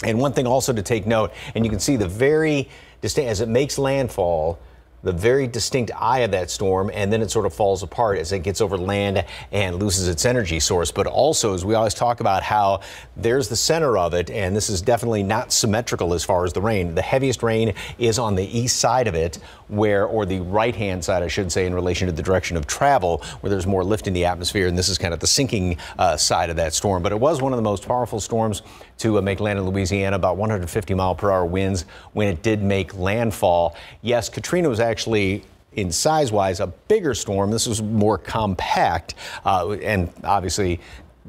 And one thing also to take note, and you can see the very distinct, as it makes landfall, the very distinct eye of that storm, and then it sort of falls apart as it gets over land and loses its energy source. But also, as we always talk about how there's the center of it, and this is definitely not symmetrical as far as the rain. The heaviest rain is on the east side of it, where, or the right hand side, I should say, in relation to the direction of travel, where there's more lift in the atmosphere, and this is kind of the sinking uh, side of that storm. But it was one of the most powerful storms to make land in Louisiana, about 150 mile per hour winds when it did make landfall. Yes, Katrina was actually in size wise a bigger storm. This was more compact uh, and obviously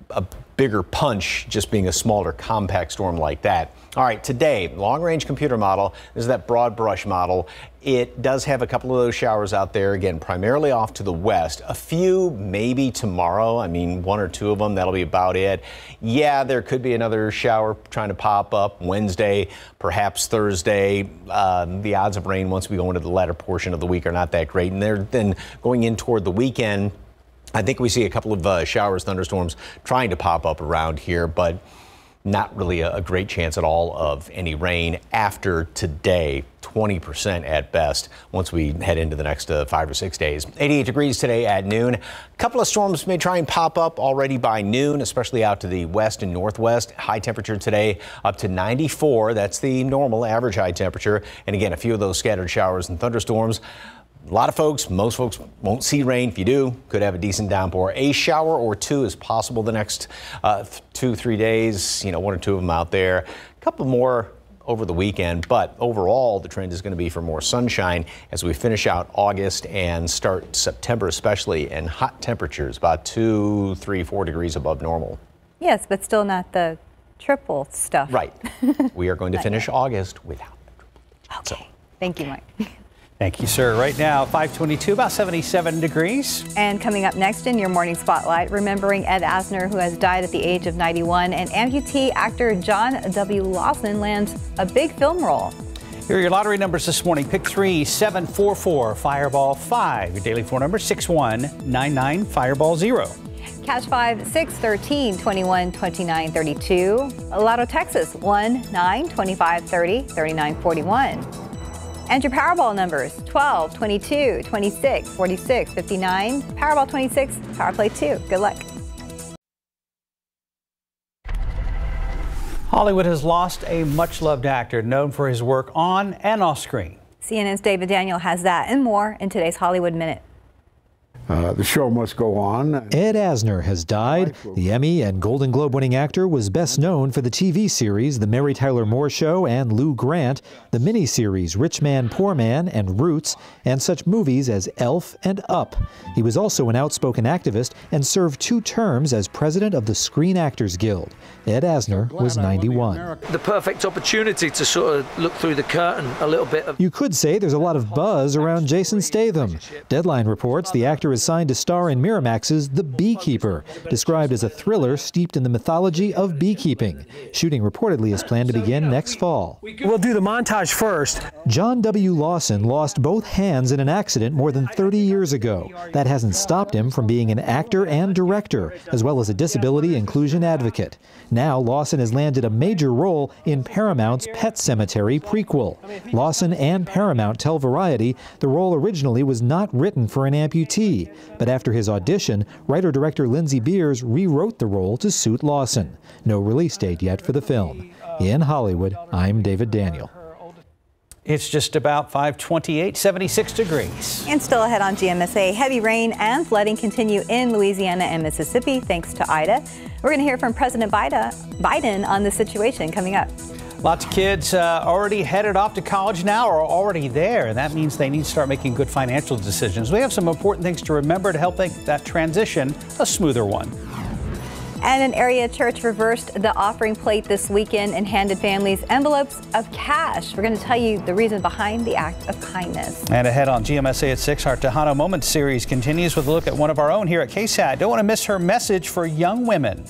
a bigger punch just being a smaller compact storm like that. All right, today, long range computer model. Is that broad brush model. It does have a couple of those showers out there, again, primarily off to the west. A few maybe tomorrow. I mean, one or two of them, that'll be about it. Yeah, there could be another shower trying to pop up Wednesday, perhaps Thursday. Um, the odds of rain once we go into the latter portion of the week are not that great. And then going in toward the weekend. I think we see a couple of uh, showers, thunderstorms trying to pop up around here, but not really a, great chance at all of any rain after today. 20% at best once we head into the next uh, five or six days. 88 degrees today at noon. A couple of storms may try and pop up already by noon, especially out to the west and northwest. High temperature today up to 94. That's the normal average high temperature. And again, a few of those scattered showers and thunderstorms. A lot of folks, most folks won't see rain. If you do, could have a decent downpour. A shower or two is possible the next uh, two, three days. You know, one or two of them out there. A couple more over the weekend, but overall, the trend is going to be for more sunshine as we finish out August and start September, especially in hot temperatures, about two, three, four degrees above normal. Yes, but still not the triple stuff. Right. we are going to finish August without. Triple. Okay. Thank you, Mike. Thank you, sir. Right now, 522, about 77 degrees. And coming up next in your morning spotlight, remembering Ed Asner, who has died at the age of 91, and amputee actor John W. Lawson lands a big film role. Here are your lottery numbers this morning. Pick three, seven, four, four, Fireball five. Your daily four number, six, one, nine, nine, Fireball zero. Cash 5, 6, 13, 21, 29, 32. Lotto Texas, 1, 9, 25, 30, 39, 41. And your Powerball numbers 12, 22, 26, 46, 59, Powerball 26, Power Play 2. Good luck. Hollywood has lost a much loved actor known for his work on and off screen. CNN's David Daniel has that and more in today's Hollywood Minute. Uh, the show must go on. Ed Asner has died. The Emmy and Golden Globe winning actor was best known for the TV series The Mary Tyler Moore Show and Lou Grant, the miniseries Rich Man, Poor Man and Roots, and such movies as Elf and Up. He was also an outspoken activist and served two terms as president of the Screen Actors Guild. Ed Asner was 91. The perfect opportunity to sort of look through the curtain a little bit. Of you could say there's a lot of buzz around Jason Statham. Deadline reports the actor is signed to star in Miramax's The Beekeeper, described as a thriller steeped in the mythology of beekeeping. Shooting reportedly is planned to begin next fall. We'll do the montage first. John W. Lawson lost both hands in an accident more than 30 years ago. That hasn't stopped him from being an actor and director, as well as a disability inclusion advocate. Now, Lawson has landed a major role in Paramount's Pet Sematary prequel. Lawson and Paramount tell Variety the role originally was not written for an amputee, but after his audition, writer-director Lindsey Beers rewrote the role to suit Lawson. No release date yet for the film. In Hollywood, I'm David Daniel. It's just about 528, 76 degrees. And still ahead on GMSA, heavy rain and flooding continue in Louisiana and Mississippi thanks to Ida. We're going to hear from President Biden on the situation coming up. Lots of kids uh, already headed off to college now or already there. And that means they need to start making good financial decisions. We have some important things to remember to help make that transition a smoother one. And an area church reversed the offering plate this weekend and handed families envelopes of cash. We're going to tell you the reason behind the act of kindness. And ahead on GMSA at 6, our Tejano Moment series continues with a look at one of our own here at KSAT. Don't want to miss her message for young women.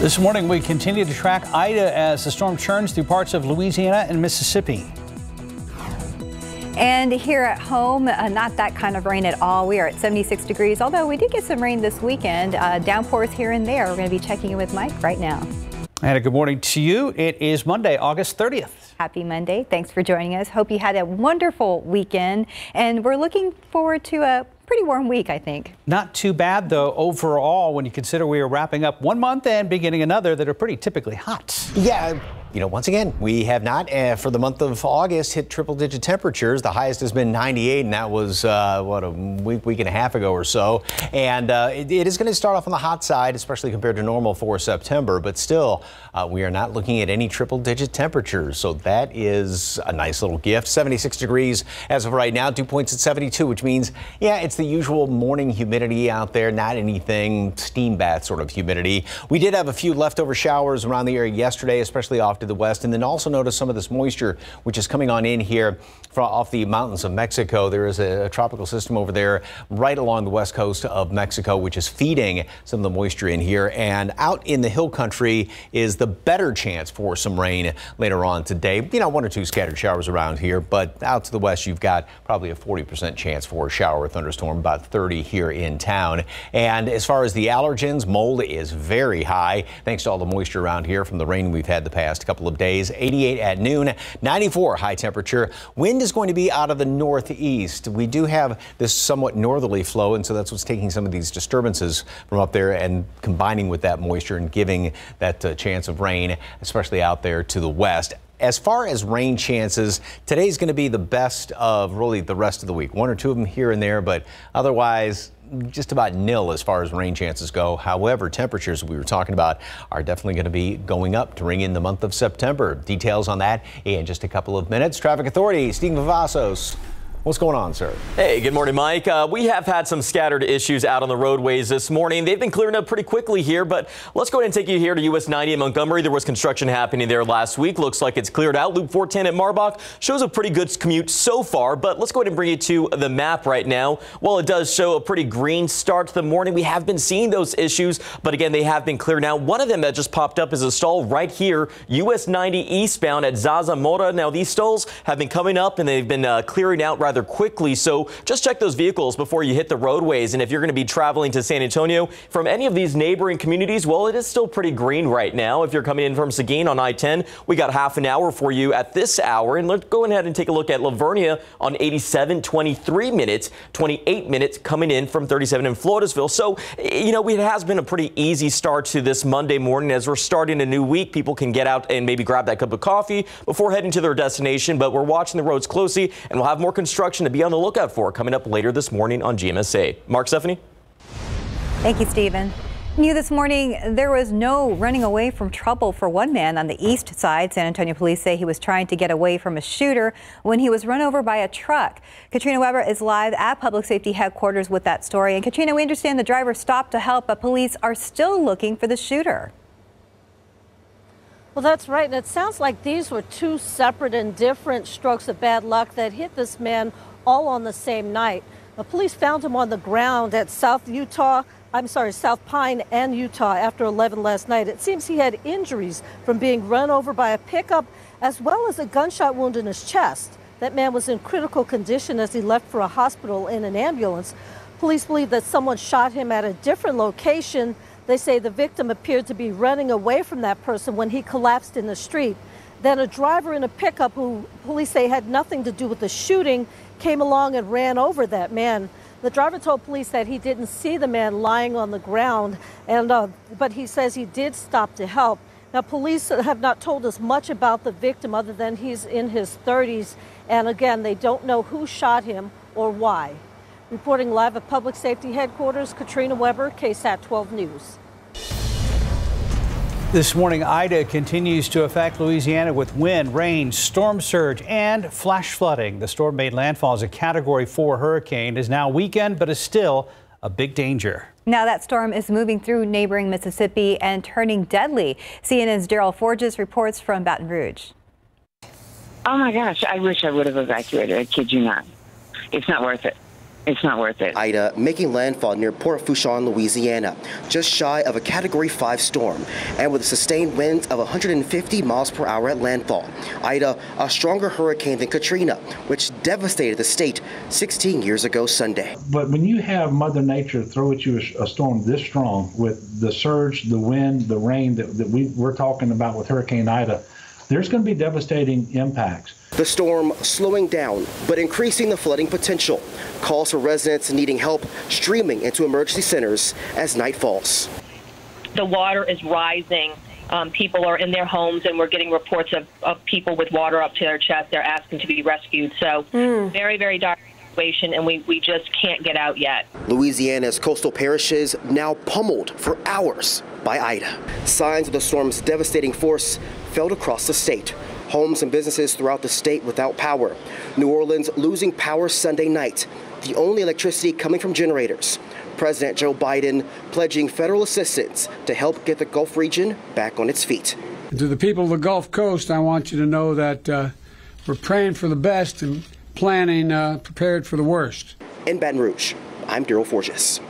This morning, we continue to track Ida as the storm churns through parts of Louisiana and Mississippi. And here at home, uh, not that kind of rain at all. We are at 76 degrees, although we did get some rain this weekend. Uh, downpours here and there. We're going to be checking in with Mike right now. And a good morning to you. It is Monday, August 30th. Happy Monday. Thanks for joining us. Hope you had a wonderful weekend. And we're looking forward to a pretty warm week, I think. Not too bad, though, overall, when you consider we are wrapping up one month and beginning another that are pretty typically hot. Yeah, you know, once again, we have not, uh, for the month of August, hit triple digit temperatures. The highest has been 98, and that was, uh, what, a week, week and a half ago or so. And uh, it, it is going to start off on the hot side, especially compared to normal for September, but still, uh, we are not looking at any triple digit temperatures. So that is a nice little gift. 76 degrees as of right now, dew points at 72, which means, yeah, it's the usual morning humidity out there, not anything steam bath sort of humidity. We did have a few leftover showers around the area yesterday, especially off to the west. And then also notice some of this moisture, which is coming on in here from off the mountains of Mexico. There is a, a, tropical system over there right along the west coast of Mexico, which is feeding some of the moisture in here. And out in the hill country is the better chance for some rain later on today. You know, one or two scattered showers around here, but out to the west, you've got probably a 40% chance for a shower or thunderstorm, about 30 here in town. And as far as the allergens, mold is very high thanks to all the moisture around here from the rain we've had the past couple of days. 88 at noon, 94 high temperature. Wind is going to be out of the northeast. We do have this somewhat northerly flow, and so that's what's taking some of these disturbances from up there and combining with that moisture and giving that uh, chance of rain, especially out there to the west. As far as rain chances, today's going to be the best of really the rest of the week. One or two of them here and there, but otherwise, just about nil as far as rain chances go. However, temperatures we were talking about are definitely going to be going up to ring in the month of September. Details on that in just a couple of minutes. Traffic Authority, Steve Cavazos. What's going on, sir? Hey, good morning, Mike. Uh, we have had some scattered issues out on the roadways this morning. They've been clearing up pretty quickly here, but let's go ahead and take you here to US 90 in Montgomery. There was construction happening there last week. Looks like it's cleared out. Loop 410 at Marbach shows a pretty good commute so far, but let's go ahead and bring you to the map right now. While it does show a pretty green start to the morning, we have been seeing those issues, but again, they have been cleared out. One of them that just popped up is a stall right here, US 90 eastbound at Zarzamora. Now, these stalls have been coming up and they've been uh, clearing out right rather quickly. So just check those vehicles before you hit the roadways. And if you're going to be traveling to San Antonio from any of these neighboring communities, well, it is still pretty green right now. If you're coming in from Seguin on I-10, we got half an hour for you at this hour. And let's go ahead and take a look at La Vernia on 87, 23 minutes, 28 minutes coming in from 37 in Floresville. So, you know, it has been a pretty easy start to this Monday morning as we're starting a new week. People can get out and maybe grab that cup of coffee before heading to their destination. But we're watching the roads closely and we'll have more construction to be on the lookout for coming up later this morning on GMSA. Mark Stephanie. Thank you, Stephen. New this morning, there was no running away from trouble for one man on the east side. San Antonio police say he was trying to get away from a shooter when he was run over by a truck. Katrina Weber is live at public safety headquarters with that story. And Katrina, we understand the driver stopped to help, but police are still looking for the shooter. Well, that's right. And it sounds like these were two separate and different strokes of bad luck that hit this man all on the same night. The police found him on the ground at South Utah I'm sorry, South Pine and Utah after 11 last night. It seems he had injuries from being run over by a pickup as well as a gunshot wound in his chest. That man was in critical condition as he left for a hospital in an ambulance. Police believe that someone shot him at a different location. They say the victim appeared to be running away from that person when he collapsed in the street. Then a driver in a pickup who police say had nothing to do with the shooting came along and ran over that man. The driver told police that he didn't see the man lying on the ground, and uh, but he says he did stop to help. Now, police have not told us much about the victim other than he's in his 30s, and again, they don't know who shot him or why. Reporting live at Public Safety Headquarters, Katrina Weber, KSAT 12 News. This morning, Ida continues to affect Louisiana with wind, rain, storm surge, and flash flooding. The storm made landfall as a Category 4 hurricane, is now weakened, but is still a big danger. Now that storm is moving through neighboring Mississippi and turning deadly. CNN's Daryl Forges reports from Baton Rouge. Oh my gosh, I wish I would have evacuated. I kid you not. It's not worth it. It's not worth it. Ida making landfall near Port Fourchon, Louisiana, just shy of a Category 5 storm, and with a sustained winds of 150 miles per hour at landfall. Ida, a stronger hurricane than Katrina, which devastated the state 16 years ago Sunday. But when you have Mother Nature throw at you a, storm this strong with the surge, the wind, the rain that, that we, we're talking about with Hurricane Ida, there's going to be devastating impacts. The storm slowing down, but increasing the flooding potential. Calls for residents needing help streaming into emergency centers as night falls. The water is rising. Um, people are in their homes, and we're getting reports of, of people with water up to their chest. They're asking to be rescued. So, mm. very, very dark situation, and we, we just can't get out yet. Louisiana's coastal parishes now pummeled for hours by Ida. Signs of the storm's devastating force felt across the state. Homes and businesses throughout the state without power. New Orleans losing power Sunday night, the only electricity coming from generators. President Joe Biden pledging federal assistance to help get the Gulf region back on its feet. To the people of the Gulf Coast, I want you to know that uh, we're praying for the best and planning uh, prepared for the worst. In Baton Rouge, I'm Daryl Forges.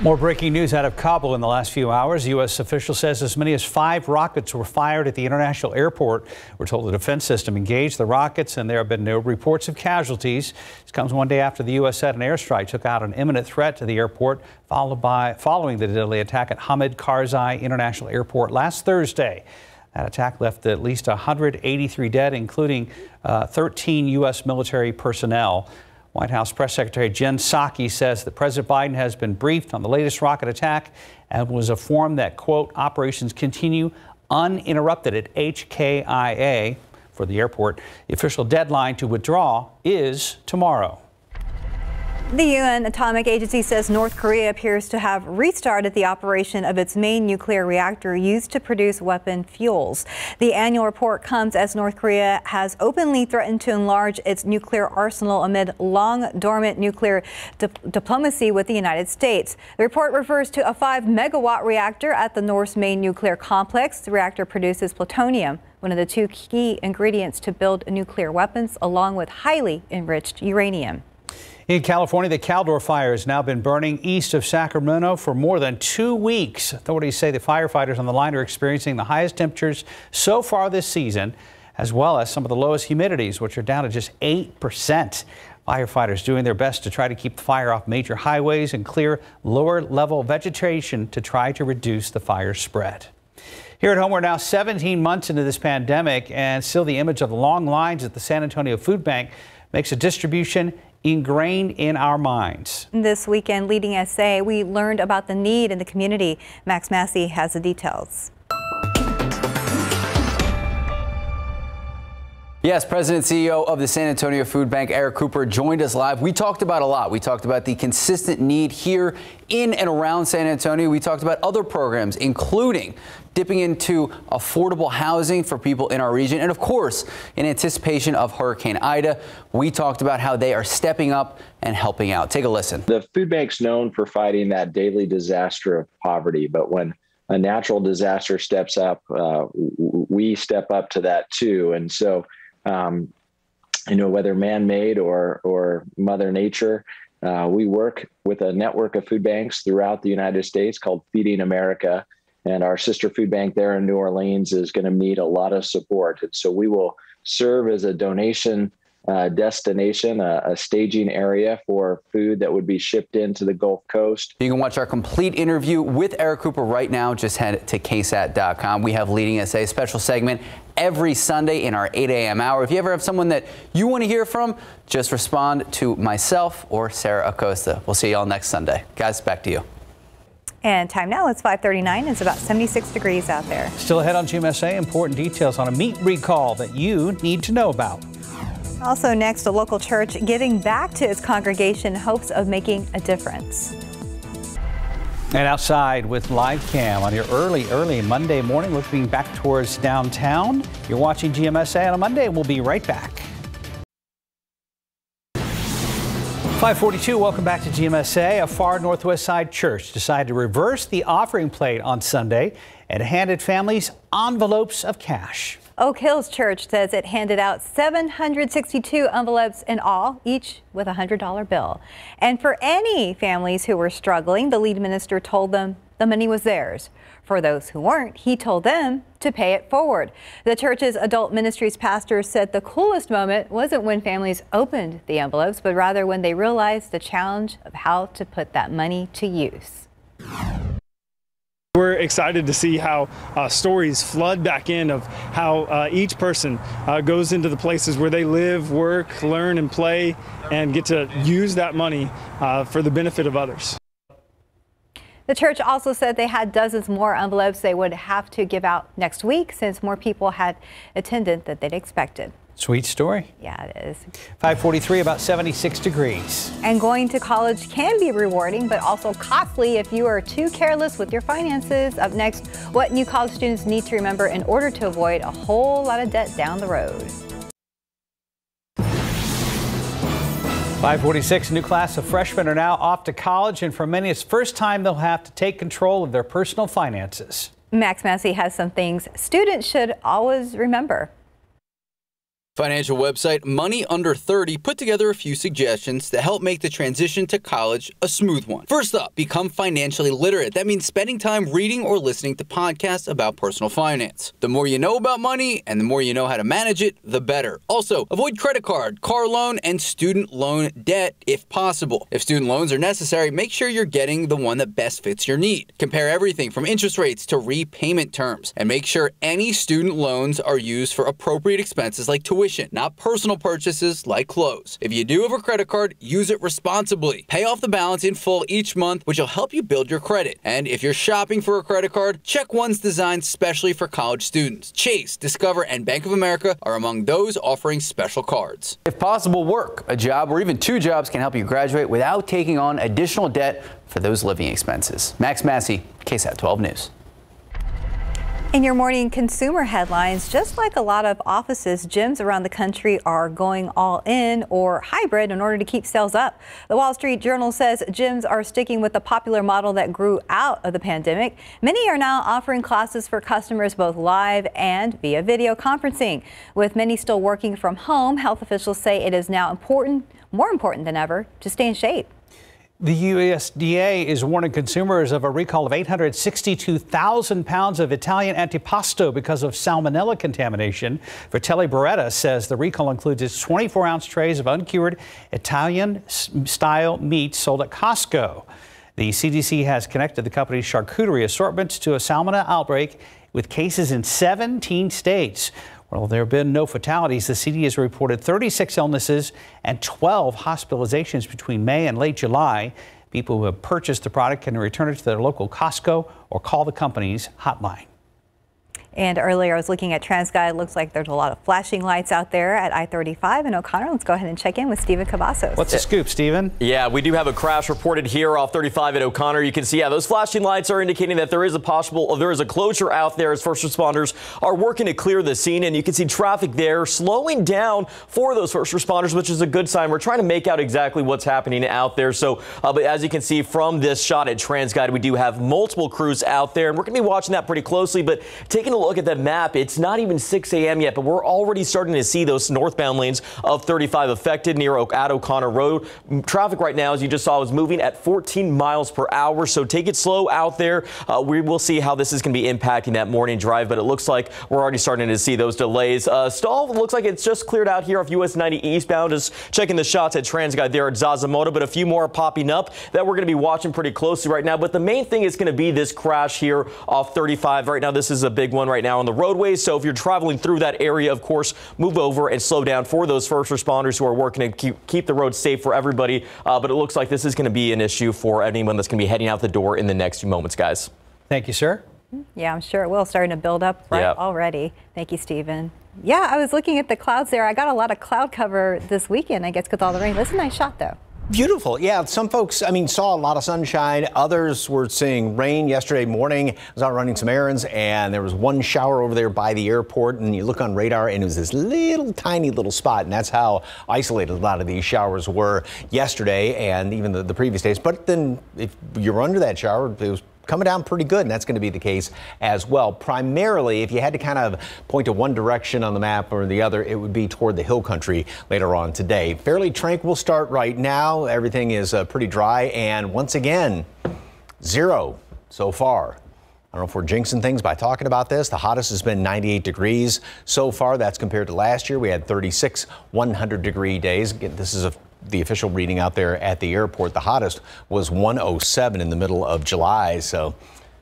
More breaking news out of Kabul in the last few hours. U.S. official says as many as five rockets were fired at the international airport. We're told the defense system engaged the rockets, and there have been no reports of casualties. This comes one day after the U.S. said an airstrike took out an imminent threat to the airport, followed by following the deadly attack at Hamid Karzai International Airport last Thursday. That attack left at least 183 dead, including uh, 13 U.S. military personnel. White House Press Secretary Jen Psaki says that President Biden has been briefed on the latest rocket attack and was informed that, quote, operations continue uninterrupted at HKIA for the airport. The official deadline to withdraw is tomorrow. The UN Atomic Agency says North Korea appears to have restarted the operation of its main nuclear reactor used to produce weapon fuels. The annual report comes as North Korea has openly threatened to enlarge its nuclear arsenal amid long dormant nuclear di diplomacy with the United States. The report refers to a 5 megawatt reactor at the North's main nuclear complex. The reactor produces plutonium one of the two key ingredients to build nuclear weapons, along with highly enriched uranium. In California, the Caldor fire has now been burning east of Sacramento for more than two weeks. Authorities say the firefighters on the line are experiencing the highest temperatures so far this season as well as some of the lowest humidities, which are down to just 8%. Firefighters doing their best to try to keep the fire off major highways and clear lower level vegetation to try to reduce the fire spread. Here at home, we're now 17 months into this pandemic, and still the image of the long lines at the San Antonio Food Bank makes a distribution ingrained in our minds. This weekend, leading SA, we learned about the need in the community. Max Massey has the details. Yes, President and CEO of the San Antonio Food Bank, Eric Cooper, joined us live. We talked about a lot. We talked about the consistent need here in and around San Antonio. We talked about other programs, including dipping into affordable housing for people in our region. And of course, in anticipation of Hurricane Ida, we talked about how they are stepping up and helping out. Take a listen. The food bank's known for fighting that daily disaster of poverty, but when a natural disaster steps up, uh, we step up to that too. And so um, you know, whether man-made or or Mother Nature. Uh, we work with a network of food banks throughout the United States called Feeding America, and our sister food bank there in New Orleans is going to need a lot of support. And so we will serve as a donation uh, destination, a, a, staging area for food that would be shipped into the Gulf Coast. You can watch our complete interview with Eric Cooper right now. Just head to ksat.com. We have Leading SA special segment every Sunday in our 8 a.m. hour. If you ever have someone that you want to hear from, just respond to myself or Sarah Acosta. We'll see you all next Sunday. Guys, back to you. And time now, it's 539. It's about 76 degrees out there. Still ahead on GMSA, important details on a meat recall that you need to know about. Also next, a local church giving back to its congregation in hopes of making a difference. And outside with live cam on your early, early Monday morning, looking back towards downtown. You're watching GMSA on a Monday, and we'll be right back. 542, welcome back to GMSA. A far northwest side church decided to reverse the offering plate on Sunday and handed families envelopes of cash. Oak Hills Church says it handed out 762 envelopes in all, each with a $100 bill. And for any families who were struggling, the lead minister told them the money was theirs. For those who weren't, he told them to pay it forward. The church's adult ministries pastor said the coolest moment wasn't when families opened the envelopes, but rather when they realized the challenge of how to put that money to use. We're excited to see how uh, stories flood back in of how uh, each person uh, goes into the places where they live, work, learn, and play, and get to use that money uh, for the benefit of others. The church also said they had dozens more envelopes they would have to give out next week since more people had attended than they'd expected. Sweet story. Yeah, it is. 543, about 76 degrees. And going to college can be rewarding, but also costly if you are too careless with your finances. Up next, what new college students need to remember in order to avoid a whole lot of debt down the road. 546, new class of freshmen are now off to college, and for many, it's first time they'll have to take control of their personal finances. Max Massey has some things students should always remember. Financial website Money Under 30 put together a few suggestions to help make the transition to college a smooth one. First up, become financially literate. That means spending time reading or listening to podcasts about personal finance. The more you know about money and the more you know how to manage it, the better. Also, avoid credit card, car loan, and student loan debt if possible. If student loans are necessary, make sure you're getting the one that best fits your need. Compare everything from interest rates to repayment terms and make sure any student loans are used for appropriate expenses like tuition tuition, not personal purchases like clothes. If you do have a credit card, use it responsibly. Pay off the balance in full each month, which will help you build your credit. And if you're shopping for a credit card, check ones designed specially for college students. Chase, Discover, and Bank of America are among those offering special cards. If possible, work, a job, or even two jobs can help you graduate without taking on additional debt for those living expenses. Max Massey, KSAT 12 News. In your morning consumer headlines, just like a lot of offices, gyms around the country are going all in or hybrid in order to keep sales up. The Wall Street Journal says gyms are sticking with the popular model that grew out of the pandemic. Many are now offering classes for customers both live and via video conferencing. With many still working from home, health officials say it is now important, more important than ever, to stay in shape. The USDA is warning consumers of a recall of 862,000 pounds of Italian antipasto because of salmonella contamination. Fratelli Beretta says the recall includes its 24 ounce trays of uncured Italian style meat sold at Costco. The CDC has connected the company's charcuterie assortments to a salmonella outbreak with cases in 17 states. Well, there have been no fatalities. The CD has reported 36 illnesses and 12 hospitalizations between May and late July. People who have purchased the product can return it to their local Costco or call the company's hotline. And earlier I was looking at TransGuide. It looks like there's a lot of flashing lights out there at I-35 and O'Connor. Let's go ahead and check in with Stephen Cavazos. What's the scoop, Stephen? Yeah, we do have a crash reported here off 35 at O'Connor. You can see, yeah, those flashing lights are indicating that there is a possible, there is a closure out there as first responders are working to clear the scene. And you can see traffic there slowing down for those first responders, which is a good sign. We're trying to make out exactly what's happening out there. So, uh, but as you can see from this shot at TransGuide, we do have multiple crews out there, and we're going to be watching that pretty closely. But taking a look at the map, it's not even 6 a.m. yet, but we're already starting to see those northbound lanes of 35 affected near at O'Connor Road. Traffic right now, as you just saw, is moving at 14 miles per hour. So take it slow out there. Uh, we will see how this is going to be impacting that morning drive, but it looks like we're already starting to see those delays. Uh, stall looks like it's just cleared out here off US 90 eastbound. Just checking the shots at TransGuide there at Zarzamora, but a few more popping up that we're going to be watching pretty closely right now. But the main thing is going to be this crash here off 35 right now. This is a big one right now on the roadways. So if you're traveling through that area, of course, move over and slow down for those first responders who are working to keep, keep the roads safe for everybody. Uh, but it looks like this is going to be an issue for anyone that's going to be heading out the door in the next few moments, guys. Thank you, sir. Yeah, I'm sure it will. Starting to build up right yep. already. Thank you, Stephen. Yeah, I was looking at the clouds there. I got a lot of cloud cover this weekend, I guess, with all the rain. That's a nice shot, though. Beautiful. Yeah, some folks, I mean, saw a lot of sunshine. Others were seeing rain yesterday morning. I was out running some errands, and there was one shower over there by the airport. And you look on radar, and it was this little tiny little spot. And that's how isolated a lot of these showers were yesterday and even the, the previous days. But then if you're under that shower, it was coming down pretty good, and that's going to be the case as well. Primarily, if you had to kind of point to one direction on the map or the other, it would be toward the hill country later on today. Fairly tranquil start right now. Everything is uh, pretty dry, and once again, zero so far. I don't know if we're jinxing things by talking about this. The hottest has been 98 degrees so far. That's compared to last year. We had 36 100 degree days. Again, this is a the official reading out there at the airport. The hottest was 107 in the middle of July. So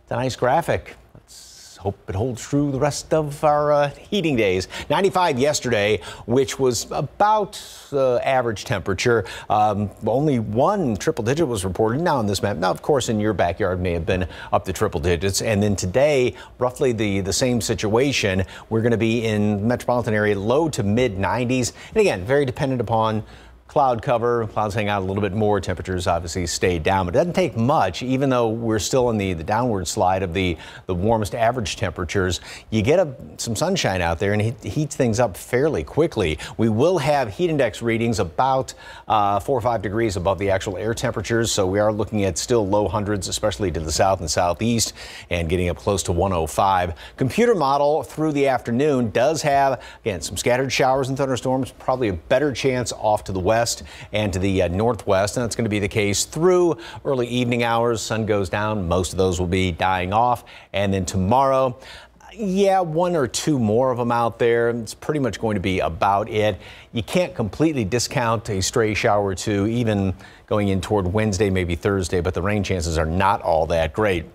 it's a nice graphic. Let's hope it holds true the rest of our uh, heating days. 95 yesterday, which was about uh, average temperature. Um, only one triple digit was reported now on this map. Now, of course, in your backyard may have been up to triple digits. And then today, roughly the, the same situation. We're going to be in metropolitan area low to mid 90s. And again, very dependent upon cloud cover. Clouds hang out a little bit more. Temperatures obviously stay down, but it doesn't take much, even though we're still in the, the downward slide of the, the warmest average temperatures. You get a, some sunshine out there and it heats things up fairly quickly. We will have heat index readings about uh, four or five degrees above the actual air temperatures, so we are looking at still low hundreds, especially to the south and southeast, and getting up close to 105. Computer model through the afternoon does have, again, some scattered showers and thunderstorms, probably a better chance off to the west west and to the uh, northwest. And that's going to be the case through early evening hours. Sun goes down. Most of those will be dying off. And then tomorrow, yeah, one or two more of them out there. It's pretty much going to be about it. You can't completely discount a stray shower or two, even going in toward Wednesday, maybe Thursday, but the rain chances are not all that great.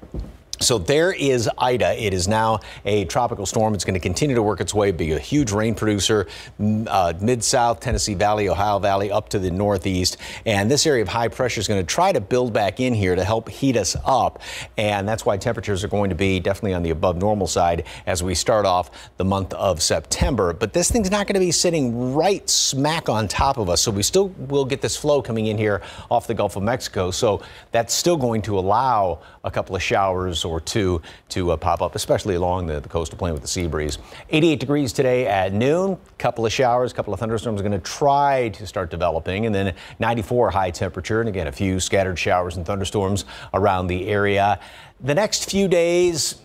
So there is Ida. It is now a tropical storm. It's going to continue to work its way, be a huge rain producer, uh, mid-south Tennessee Valley, Ohio Valley, up to the northeast. And this area of high pressure is going to try to build back in here to help heat us up. And that's why temperatures are going to be definitely on the above normal side as we start off the month of September. But this thing's not going to be sitting right smack on top of us. So we still will get this flow coming in here off the Gulf of Mexico. So that's still going to allow a couple of showers or two to uh, pop up, especially along the, the, coastal plain with the sea breeze. 88 degrees today at noon. Couple of showers, couple of thunderstorms going to try to start developing, and then 94 high temperature, and again a few scattered showers and thunderstorms around the area. The next few days,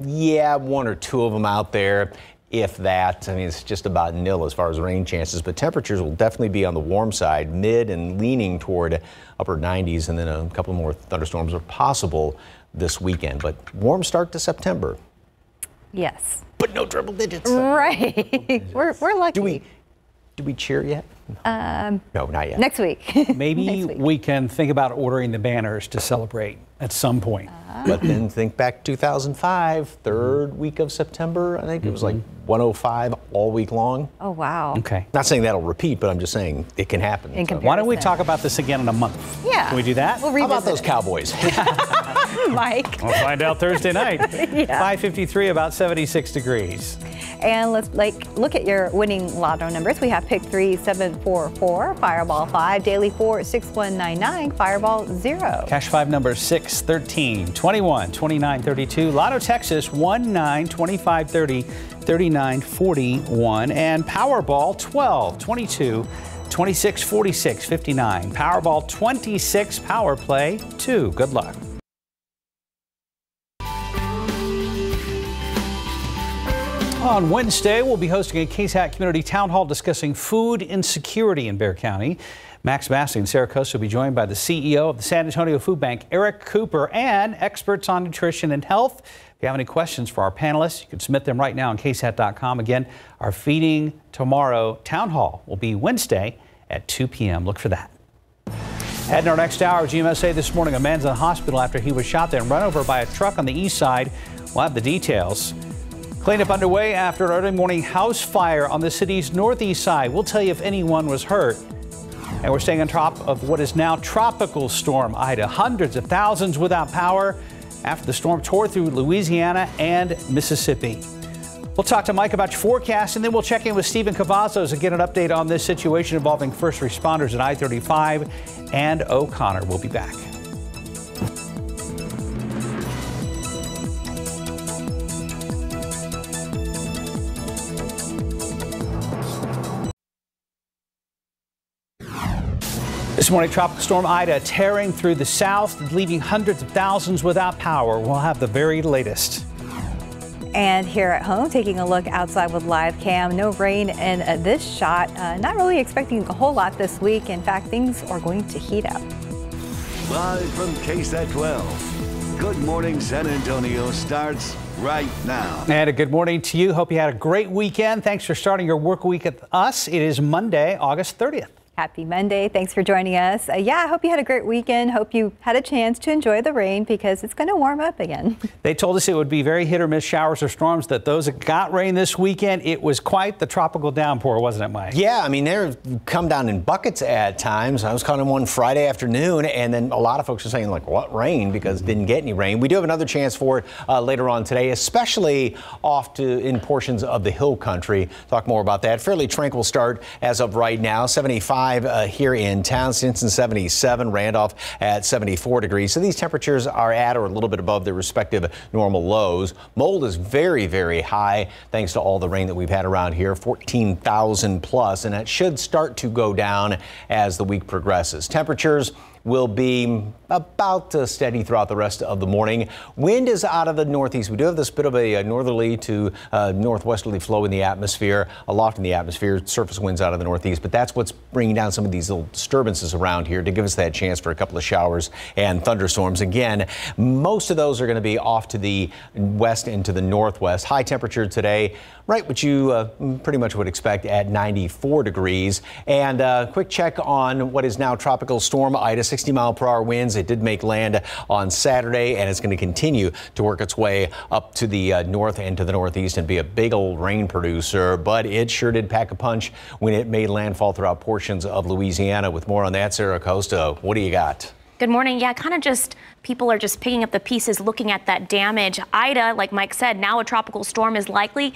yeah, one or two of them out there. if that. I mean, it's just about nil as far as rain chances, but temperatures will definitely be on the warm side, mid and leaning toward upper 90s, and then a couple more thunderstorms are possible this weekend. But warm start to September. Yes. But no triple digits. Right. we're, we're lucky. Do we, do we cheer yet? Um, No, not yet. next week. Maybe Next week. we can think about ordering the banners to celebrate at some point. But then think back 2005, third week of September. I think it was like 105 all week long. Oh, wow. Okay. Not saying that'll repeat, but I'm just saying it can happen. In So- Why don't we talk about this again in a month? Yeah. Can we do that? We'll How about those it. Cowboys? Mike. We'll find out Thursday night. Yeah. 553, about 76 degrees. And let's like look at your winning lotto numbers. We have pick three, seven, four, four, Fireball five, Daily four, six, one, nine, nine, Fireball zero. Cash 5 numbers 6, 13, 21, 29, 32. Lotto Texas 1, 9, 25, 30, 39, 41. And Powerball 12, 22, 26, 46, 59. Powerball 26, Power Play 2. Good luck. On Wednesday, we'll be hosting a KSAT Community Town Hall discussing food insecurity in Bexar County. Max Massey and Sarah Acosta will be joined by the CEO of the San Antonio Food Bank, Eric Cooper, and experts on nutrition and health. If you have any questions for our panelists, you can submit them right now on ksat.com. Again, our Feeding Tomorrow Town Hall will be Wednesday at 2 p.m. Look for that. At our next hour, GMSA this morning, a man's in the hospital after he was shot there and run over by a truck on the east side. We'll have the details. Cleanup underway after an early morning house fire on the city's northeast side. We'll tell you if anyone was hurt. And we're staying on top of what is now Tropical Storm Ida. Hundreds of thousands without power after the storm tore through Louisiana and Mississippi. We'll talk to Mike about your forecast, and then we'll check in with Stephen Cavazos and get an update on this situation involving first responders at I 35 and O'Connor. We'll be back. This morning, Tropical Storm Ida tearing through the south, leaving hundreds of thousands without power. We'll have the very latest. And here at home, taking a look outside with live cam. No rain in uh, this shot. Uh, not really expecting a whole lot this week. In fact, things are going to heat up. Live from KSAT 12. Good morning, San Antonio starts right now. And a good morning to you. Hope you had a great weekend. Thanks for starting your work week with us. It is Monday, August 30th. Happy Monday. Thanks for joining us. Uh, yeah, I hope you had a great weekend. Hope you had a chance to enjoy the rain because it's going to warm up again. They told us it would be very hit or miss showers or storms, that those that got rain this weekend, it was quite the tropical downpour, wasn't it, Mike? Yeah, I mean, they've come down in buckets at times. I was caught in one Friday afternoon, and then a lot of folks are saying, like, what rain? Because didn't get any rain. We do have another chance for it uh, later on today, especially off to in portions of the hill country. Talk more about that. Fairly tranquil start as of right now. 75 uh, here in town, Stinson 77, Randolph at 74 degrees. So these temperatures are at or a little bit above their respective normal lows. Mold is very, very high thanks to all the rain that we've had around here, 14,000 plus, and it should start to go down as the week progresses. Temperatures will be about steady throughout the rest of the morning. Wind is out of the northeast. We do have this bit of a, northerly to uh, northwesterly flow in the atmosphere, aloft in the atmosphere, surface winds out of the northeast, but that's what's bringing down some of these little disturbances around here to give us that chance for a couple of showers and thunderstorms. Again, most of those are going to be off to the west and to the northwest. High temperature today, right what you uh, pretty much would expect at 94 degrees. And uh, quick check on what is now Tropical Storm Ida, 60 mile per hour winds. It did make land on Saturday, and it's going to continue to work its way up to the uh, north and to the northeast and be a big old rain producer. But it sure did pack a punch when it made landfall throughout portions of Louisiana. With more on that, Sarah Acosta, what do you got? Good morning. Yeah, kind of just people are just picking up the pieces, looking at that damage. Ida, like Mike said, now a tropical storm is likely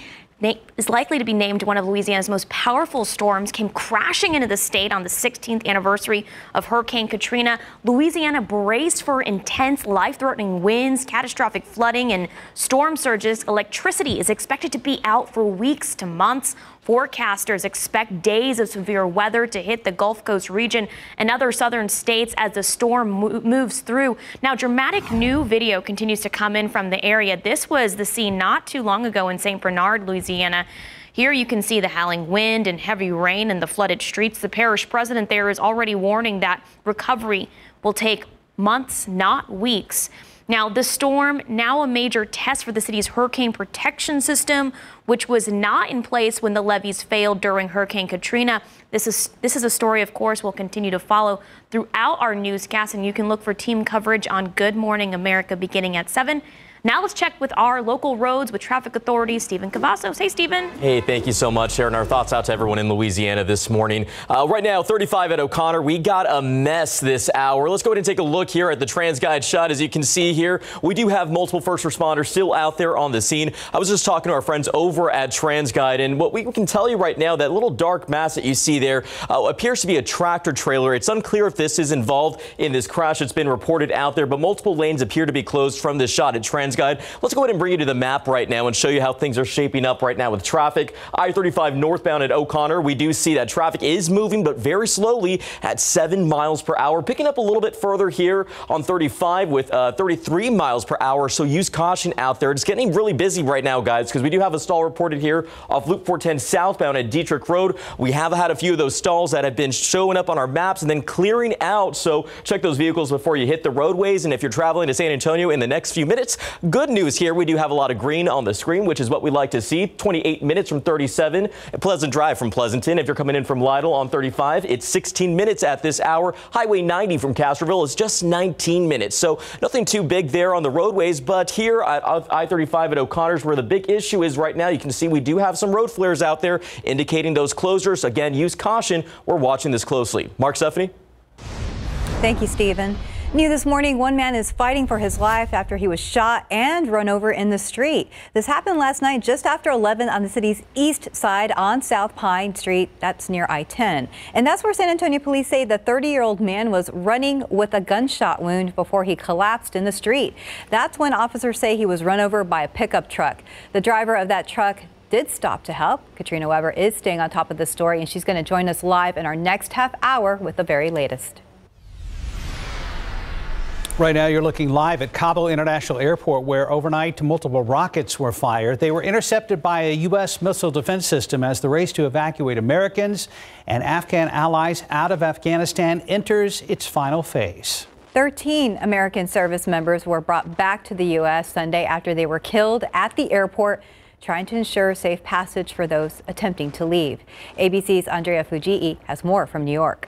is likely to be named one of Louisiana's most powerful storms, came crashing into the state on the 16th anniversary of Hurricane Katrina. Louisiana braced for intense, life threatening winds, catastrophic flooding, and storm surges. Electricity is expected to be out for weeks to months. Forecasters expect days of severe weather to hit the Gulf Coast region and other southern states as the storm mo moves through. Now, dramatic new video continues to come in from the area. This was the scene not too long ago in St. Bernard, Louisiana. Here you can see the howling wind and heavy rain and the flooded streets. The parish president there is already warning that recovery will take months, not weeks. Now, the storm, now a major test for the city's hurricane protection system, which was not in place when the levees failed during Hurricane Katrina. This is this is a story, of course, we'll continue to follow throughout our newscast, and you can look for team coverage on Good Morning America beginning at 7. Now let's check with our local roads with traffic authorities, Stephen Cavazos. Hey, Stephen. Hey, thank you so much. Sharing our thoughts out to everyone in Louisiana this morning. Uh, right now, 35 at O'Connor. We got a mess this hour. Let's go ahead and take a look here at the TransGuide shot. As you can see here, we do have multiple first responders still out there on the scene. I was just talking to our friends over at TransGuide, and what we can tell you right now, that little dark mass that you see there uh, appears to be a tractor trailer. It's unclear if this is involved in this crash. It's been reported out there, but multiple lanes appear to be closed from this shot at TransGuide. Let's go ahead and bring you to the map right now and show you how things are shaping up right now with traffic. I-35 northbound at O'Connor, we do see that traffic is moving, but very slowly at 7 miles per hour. Picking up a little bit further here on 35 with uh, 33 miles per hour, so use caution out there. It's getting really busy right now, guys, because we do have a stall reported here off Loop 410 southbound at Dietrich Road. We have had a few of those stalls that have been showing up on our maps and then clearing out, so check those vehicles before you hit the roadways. And if you're traveling to San Antonio in the next few minutes, good news here. We do have a lot of green on the screen, which is what we like to see. 28 minutes from 37. Pleasant Drive from Pleasanton. If you're coming in from Lytle on 35, it's 16 minutes at this hour. Highway 90 from Castroville is just 19 minutes. So nothing too big there on the roadways. But here at I-35 at O'Connor's, where the big issue is right now, you can see we do have some road flares out there indicating those closures. Again, use caution. We're watching this closely. Mark Stephanie. Thank you, Stephen. New this morning, one man is fighting for his life after he was shot and run over in the street. This happened last night just after 11 on the city's east side on South Pine Street. That's near I-10. And that's where San Antonio police say the 30-year-old man was running with a gunshot wound before he collapsed in the street. That's when officers say he was run over by a pickup truck. The driver of that truck did stop to help. Katrina Weber is staying on top of the story, and she's going to join us live in our next half hour with the very latest. Right now, you're looking live at Kabul International Airport, where overnight multiple rockets were fired. They were intercepted by a U.S. missile defense system as the race to evacuate Americans and Afghan allies out of Afghanistan enters its final phase. 13 American service members were brought back to the U.S. Sunday after they were killed at the airport trying to ensure safe passage for those attempting to leave. ABC's Andrea Fujii has more from New York.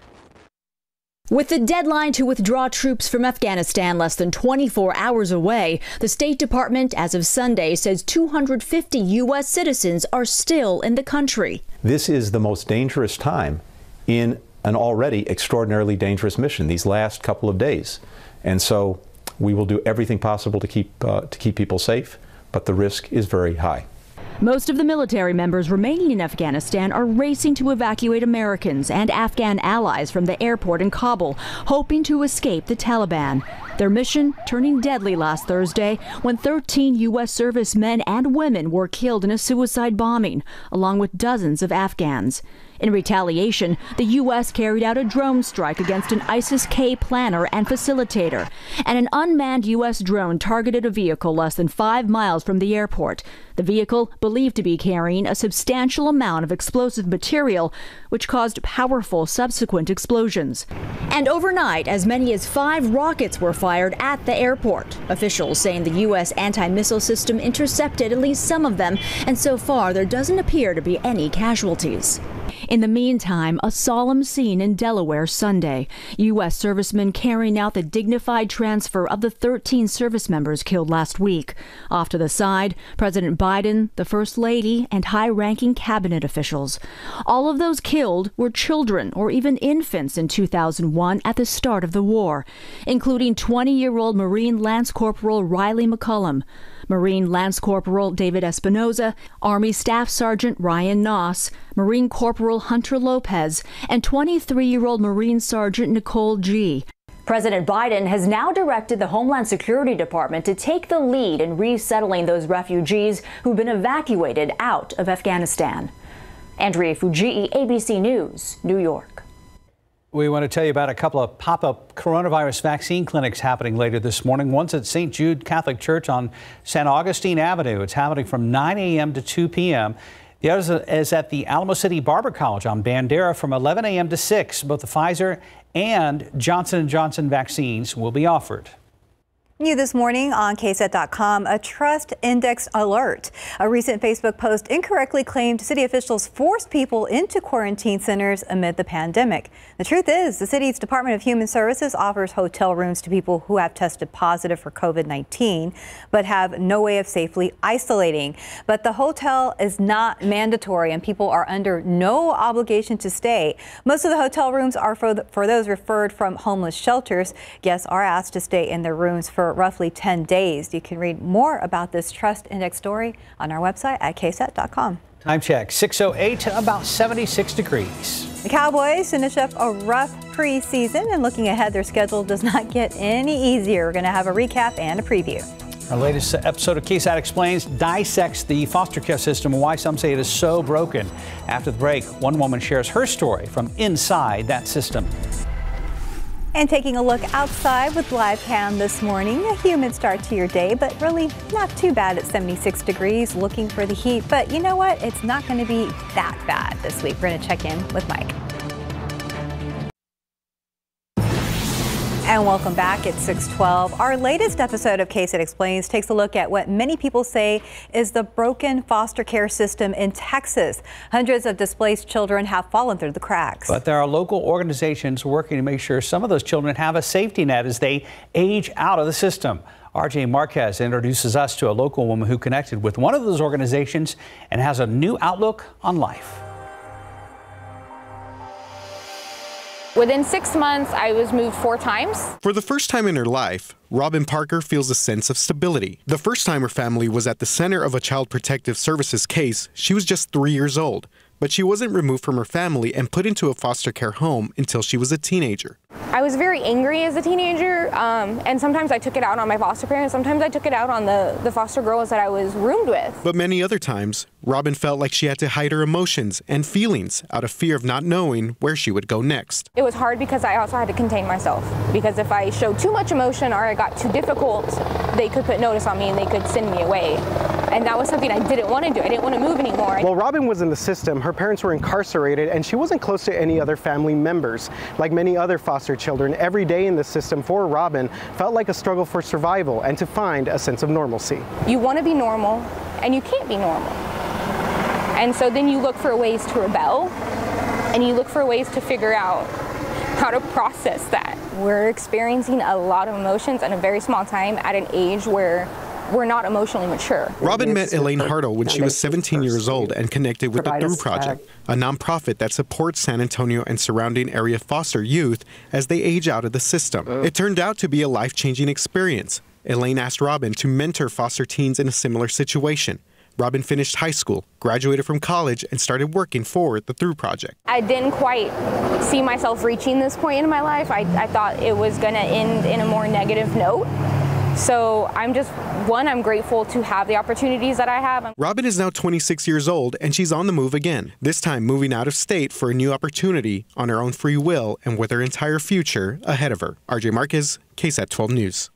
With the deadline to withdraw troops from Afghanistan less than 24 hours away, the State Department, as of Sunday, says 250 U.S. citizens are still in the country. This is the most dangerous time in an already extraordinarily dangerous mission these last couple of days. And so we will do everything possible to keep, uh, to keep people safe, but the risk is very high. Most of the military members remaining in Afghanistan are racing to evacuate Americans and Afghan allies from the airport in Kabul, hoping to escape the Taliban. Their mission turning deadly last Thursday when 13 U.S. servicemen and women were killed in a suicide bombing, along with dozens of Afghans. In retaliation, the U.S. carried out a drone strike against an ISIS K planner and facilitator, and an unmanned U.S. drone targeted a vehicle less than five miles from the airport. The vehicle, believed to be carrying a substantial amount of explosive material, which caused powerful subsequent explosions. And overnight, as many as five rockets were fired at the airport. Officials saying the U.S. anti missile system intercepted at least some of them, and so far there doesn't appear to be any casualties. In the meantime, a solemn scene in Delaware Sunday. U.S. servicemen carrying out the dignified transfer of the 13 service members killed last week. Off to the side, President Biden, the First Lady, and high ranking cabinet officials. All of those killed were children or even infants in 2001 at the start of the war, including 20 year old Marine Lance Corporal Rylee McCollum. Marine Lance Corporal David Espinoza, Army Staff Sergeant Ryan Knauss, Marine Corporal Hunter Lopez, and 23 year old Marine Sergeant Nicole Gee President Biden has now directed the Homeland Security Department to take the lead in resettling those refugees who've been evacuated out of Afghanistan. Andrea Fujii, ABC News, New York. We want to tell you about a couple of pop up coronavirus vaccine clinics happening later this morning. One's at St. Jude Catholic Church on San Augustine Avenue. It's happening from 9 a.m. to 2 p.m. The other is at the Alamo City Barber College on Bandera from 11 a.m. to 6. Both the Pfizer and Johnson & Johnson vaccines will be offered. New this morning on KSAT.com, a trust index alert. A recent Facebook post incorrectly claimed city officials forced people into quarantine centers amid the pandemic. The truth is, the city's Department of Human Services offers hotel rooms to people who have tested positive for COVID 19, but have no way of safely isolating. But the hotel is not mandatory, and people are under no obligation to stay. Most of the hotel rooms are for, the, for those referred from homeless shelters. Guests are asked to stay in their rooms for roughly 10 days. You can read more about this trust index story on our website at ksat.com. Time check 608, about 76 degrees. The Cowboys finish up a rough preseason and looking ahead, their schedule does not get any easier. We're going to have a recap and a preview. Our latest episode of KSAT Explains dissects the foster care system and why some say it is so broken. After the break, one woman shares her story from inside that system. And taking a look outside with live cam this morning, a humid start to your day, but really not too bad at 76 degrees, looking for the heat. But you know what? It's not going to be that bad this week. We're going to check in with Mike. And welcome back at 612. Our latest episode of KSAT Explains takes a look at what many people say is the broken foster care system in Texas. Hundreds of displaced children have fallen through the cracks. But there are local organizations working to make sure some of those children have a safety net as they age out of the system. RJ Marquez introduces us to a local woman who connected with one of those organizations and has a new outlook on life. Within six months, I was moved four times. For the first time in her life, Robin Parker feels a sense of stability. The first time her family was at the center of a Child Protective Services case, she was just three years old but she wasn't removed from her family and put into a foster care home until she was a teenager. I was very angry as a teenager, um, and sometimes I took it out on my foster parents. Sometimes I took it out on the, the foster girls that I was roomed with. But many other times, Robin felt like she had to hide her emotions and feelings out of fear of not knowing where she would go next. It was hard because I also had to contain myself. Because if I showed too much emotion or I got too difficult, they could put notice on me and they could send me away. And that was something I didn't want to do. I didn't want to move anymore. While Robin was in the system, her parents were incarcerated and she wasn't close to any other family members. Like many other foster children, every day in the system for Robin felt like a struggle for survival and to find a sense of normalcy. You want to be normal and you can't be normal. And so then you look for ways to rebel and you look for ways to figure out how to process that. We're experiencing a lot of emotions in a very small time at an age where we're not emotionally mature. Robin met Elaine Hartle when she was 17 years old and connected with the THRU Project, a nonprofit that supports San Antonio and surrounding area foster youth as they age out of the system. It turned out to be a life changing experience. Elaine asked Robin to mentor foster teens in a similar situation. Robin finished high school, graduated from college, and started working for the THRU Project. I didn't quite see myself reaching this point in my life. I, I thought it was going to end in a more negative note. So I'm just, one, I'm grateful to have the opportunities that I have. Robin is now 26 years old and she's on the move again, this time moving out of state for a new opportunity on her own free will and with her entire future ahead of her. RJ Marquez, KSAT 12 News.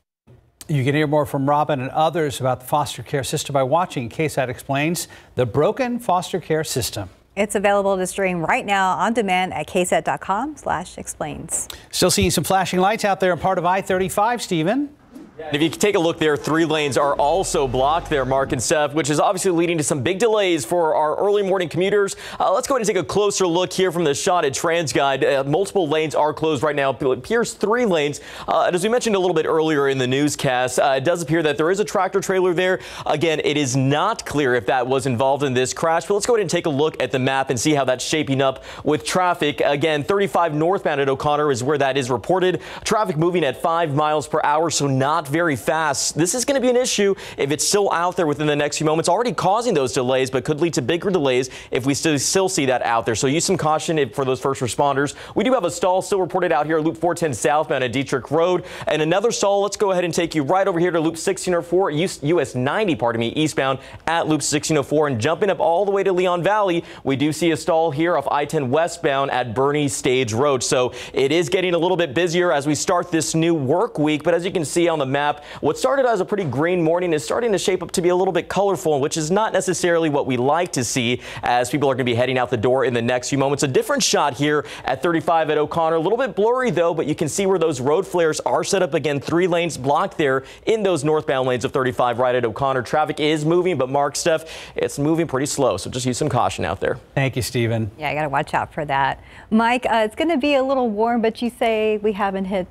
You can hear more from Robin and others about the foster care system by watching KSAT Explains the Broken Foster Care System. It's available to stream right now on demand at ksat.com slash explains. Still seeing some flashing lights out there in part of I-35, Stephen. If you take a look there, three lanes are also blocked there, Mark and Seth, which is obviously leading to some big delays for our early morning commuters. Uh, let's go ahead and take a closer look here from the shot at TransGuide. Uh, multiple lanes are closed right now. It appears three lanes. Uh, and as we mentioned a little bit earlier in the newscast, uh, it does appear that there is a tractor trailer there. Again, it is not clear if that was involved in this crash, but let's go ahead and take a look at the map and see how that's shaping up with traffic. Again, 35 northbound at O'Connor is where that is reported. Traffic moving at five miles per hour, so not very fast. This is going to be an issue if it's still out there within the next few moments, already causing those delays, but could lead to bigger delays if we still, still see that out there. So use some caution for those first responders. We do have a stall still reported out here, at Loop 410 southbound at Dietrich Road. And another stall, let's go ahead and take you right over here to Loop 1604, US 90, pardon me, eastbound at Loop 1604. And jumping up all the way to Leon Valley, we do see a stall here off I-10 westbound at Boerne Stage Road. So it is getting a little bit busier as we start this new work week. But as you can see on the map, what started as a pretty green morning is starting to shape up to be a little bit colorful, which is not necessarily what we like to see as people are going to be heading out the door in the next few moments. A different shot here at 35 at O'Connor. A little bit blurry though, but you can see where those road flares are set up again. Three lanes blocked there in those northbound lanes of 35 right at O'Connor. Traffic is moving, but Mark Steph, it's moving pretty slow. So just use some caution out there. Thank you, Stephen. Yeah, I got to watch out for that. Mike, uh, it's going to be a little warm, but you say we haven't hit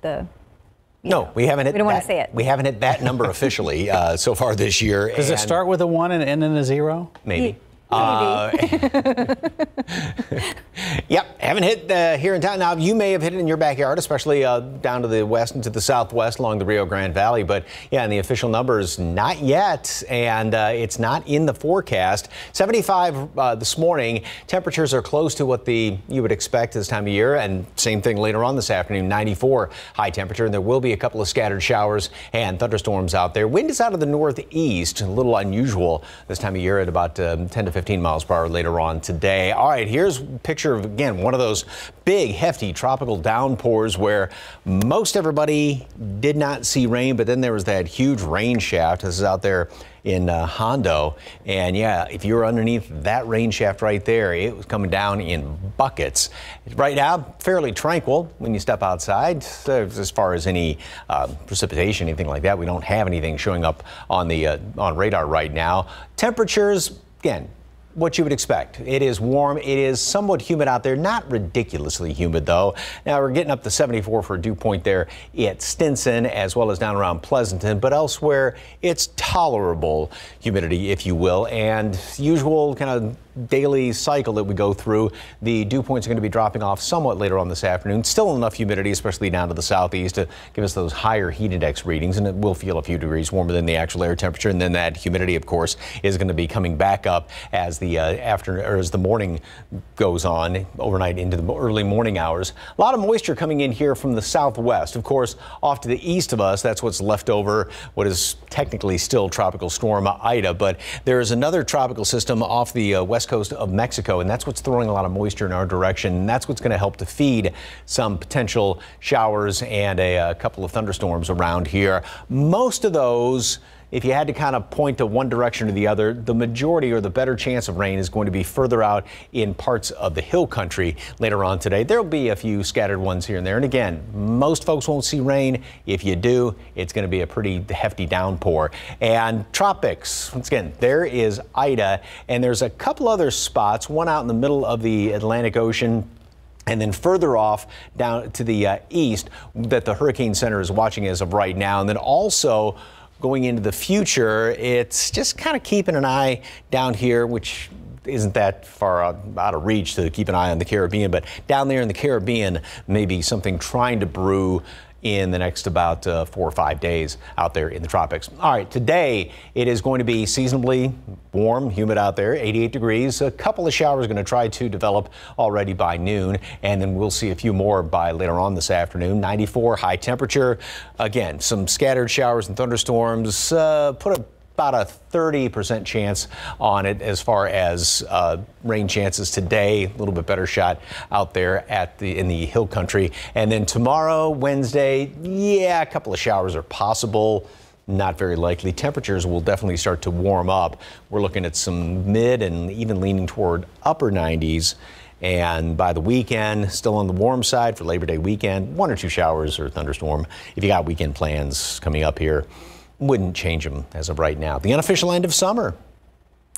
the no, we haven't hit. We don't that, want to say it. We haven't hit that number officially uh, so far this year. Does it start with a one and end in a zero? Maybe. Uh, yep, haven't hit uh, here in town. Now, you may have hit it in your backyard, especially uh, down to the west and to the southwest along the Rio Grande Valley. But yeah, in the official numbers, not yet. And uh, it's not in the forecast. 75 uh, this morning. Temperatures are close to what the you would expect this time of year. And same thing later on this afternoon, 94 high temperature. And there will be a couple of scattered showers and thunderstorms out there. Wind is out of the northeast, a little unusual this time of year at about um, 10 to 15 miles per hour later on today. All right, here's a picture of, again, one of those big, hefty tropical downpours where most everybody did not see rain, but then there was that huge rain shaft. This is out there in uh, Hondo. And yeah, if you're underneath that rain shaft right there, it was coming down in buckets. Right now, fairly tranquil when you step outside. as far as any uh, precipitation, anything like that, we don't have anything showing up on the uh, on radar right now. Temperatures, again, what you would expect. It is warm. It is somewhat humid out there. Not ridiculously humid, though. Now, we're getting up to 74 for dew point there at Stinson, as well as down around Pleasanton. But elsewhere, it's tolerable humidity, if you will, and usual kind of daily cycle that we go through. The dew points are going to be dropping off somewhat later on this afternoon. Still enough humidity, especially down to the southeast, to give us those higher heat index readings, and it will feel a few degrees warmer than the actual air temperature. And then that humidity, of course, is going to be coming back up as the uh, after or as the morning goes on overnight into the early morning hours. A lot of moisture coming in here from the southwest. Of course, off to the east of us, that's what's left over. What is technically still tropical storm Ida, but there is another tropical system off the uh, west west coast of Mexico, and that's what's throwing a lot of moisture in our direction. And that's what's going to help to feed some potential showers and a, a couple of thunderstorms around here. Most of those if you had to kind of point to one direction or the other, the majority or the better chance of rain is going to be further out in parts of the hill country later on today. There'll be a few scattered ones here and there. And again, most folks won't see rain. If you do, it's going to be a pretty hefty downpour. And tropics, once again, there is Ida, and there's a couple other spots, one out in the middle of the Atlantic Ocean and then further off down to the uh, east that the Hurricane Center is watching as of right now. And then also going into the future, it's just kind of keeping an eye down here, which isn't that far out, out, of reach to keep an eye on the Caribbean, but down there in the Caribbean, maybe something trying to brew in the next about uh, four or five days out there in the tropics. All right, today it is going to be seasonably warm, humid out there, 88 degrees. A couple of showers going to try to develop already by noon, and then we'll see a few more by later on this afternoon. 94 high temperature. Again, some scattered showers and thunderstorms. Uh, put a about a 30% chance on it as far as uh, rain chances today. A little bit better shot out there at the in the hill country. And then tomorrow, Wednesday, yeah, a couple of showers are possible. Not very likely. Temperatures will definitely start to warm up. We're looking at some mid and even leaning toward upper 90s. And by the weekend, still on the warm side for Labor Day weekend, one or two showers or thunderstorm if you got weekend plans coming up here wouldn't change them as of right now. The unofficial end of summer.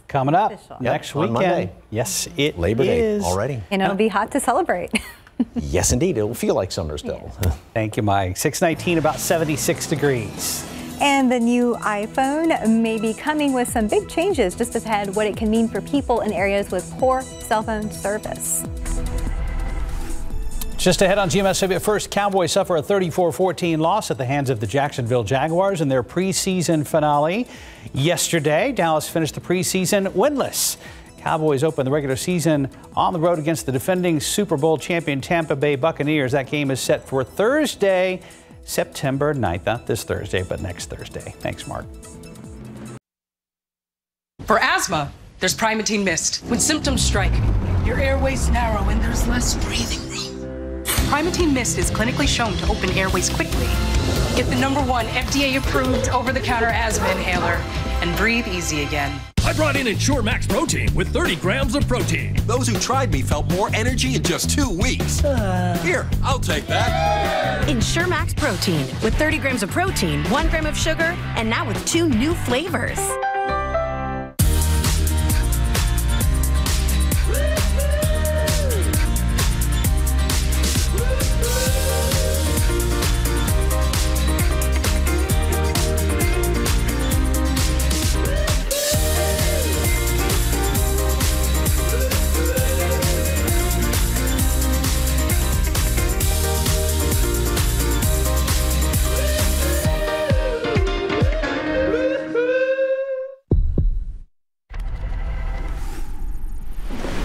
Coming up yep, next weekend. Monday. Yes, it Labor is. Day already. And it'll be hot to celebrate. yes, indeed. It'll feel like summer still. Yeah. Thank you, Mike. 619, about 76 degrees. And the new iPhone may be coming with some big changes just ahead what it can mean for people in areas with poor cell phone service. Just ahead on GMS first, Cowboys suffer a 34-14 loss at the hands of the Jacksonville Jaguars in their preseason finale. Yesterday, Dallas finished the preseason winless. Cowboys open the regular season on the road against the defending Super Bowl champion Tampa Bay Buccaneers. That game is set for Thursday, September 9th. Not this Thursday, but next Thursday. Thanks, Mark. For asthma, there's Primatene Mist. When symptoms strike, your airways narrow and there's less breathing room. Primatene Mist is clinically shown to open airways quickly. Get the number one FDA approved over the counter asthma inhaler and breathe easy again. I brought in Ensure Max Protein with 30 grams of protein. Those who tried me felt more energy in just two weeks. Uh... Here, I'll take that. Ensure Max Protein with 30 grams of protein, 1 gram of sugar, and now with two new flavors.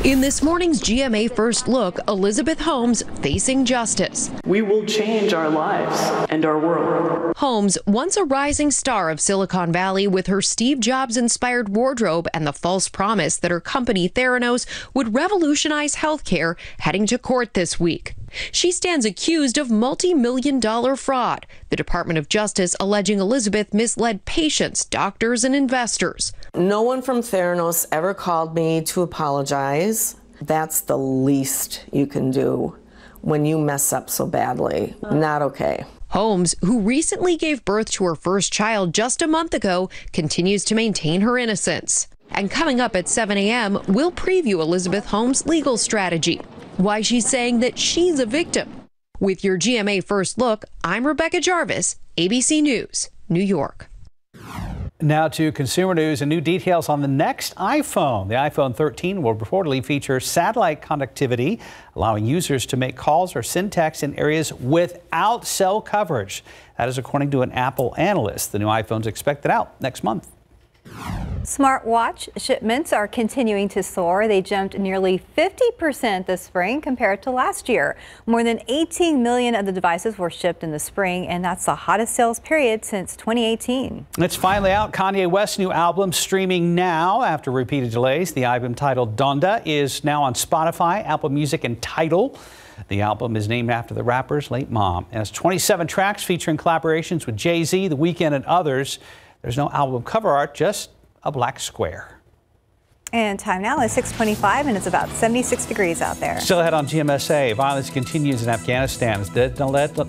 In this morning's GMA First Look, Elizabeth Holmes facing justice. We will change our lives and our world. Holmes, once a rising star of Silicon Valley with her Steve Jobs inspired wardrobe and the false promise that her company Theranos would revolutionize healthcare, heading to court this week. She stands accused of multi million dollar fraud, the Department of Justice alleging Elizabeth misled patients, doctors, and investors. No one from Theranos ever called me to apologize. That's the least you can do when you mess up so badly. Not okay. Holmes, who recently gave birth to her first child just a month ago, continues to maintain her innocence. And coming up at 7 a.m., we'll preview Elizabeth Holmes' legal strategy why she's saying that she's a victim. With your GMA First Look, I'm Rebecca Jarvis, ABC News, New York. Now to consumer news and new details on the next iPhone. The iPhone 13 will reportedly feature satellite connectivity, allowing users to make calls or send text in areas without cell coverage. That is according to an Apple analyst. The new iPhone's expected out next month. Smartwatch shipments are continuing to soar. They jumped nearly 50% this spring compared to last year. More than 18 million of the devices were shipped in the spring, and that's the hottest sales period since 2018. It's finally out. Kanye West's new album streaming now after repeated delays. The album titled Donda is now on Spotify, Apple Music, and Tidal. The album is named after the rapper's late mom. It has 27 tracks featuring collaborations with Jay-Z, The Weeknd, and others. There's no album cover art, just a black square. And time now is 625 and it's about 76 degrees out there. Still ahead on GMSA, violence continues in Afghanistan. The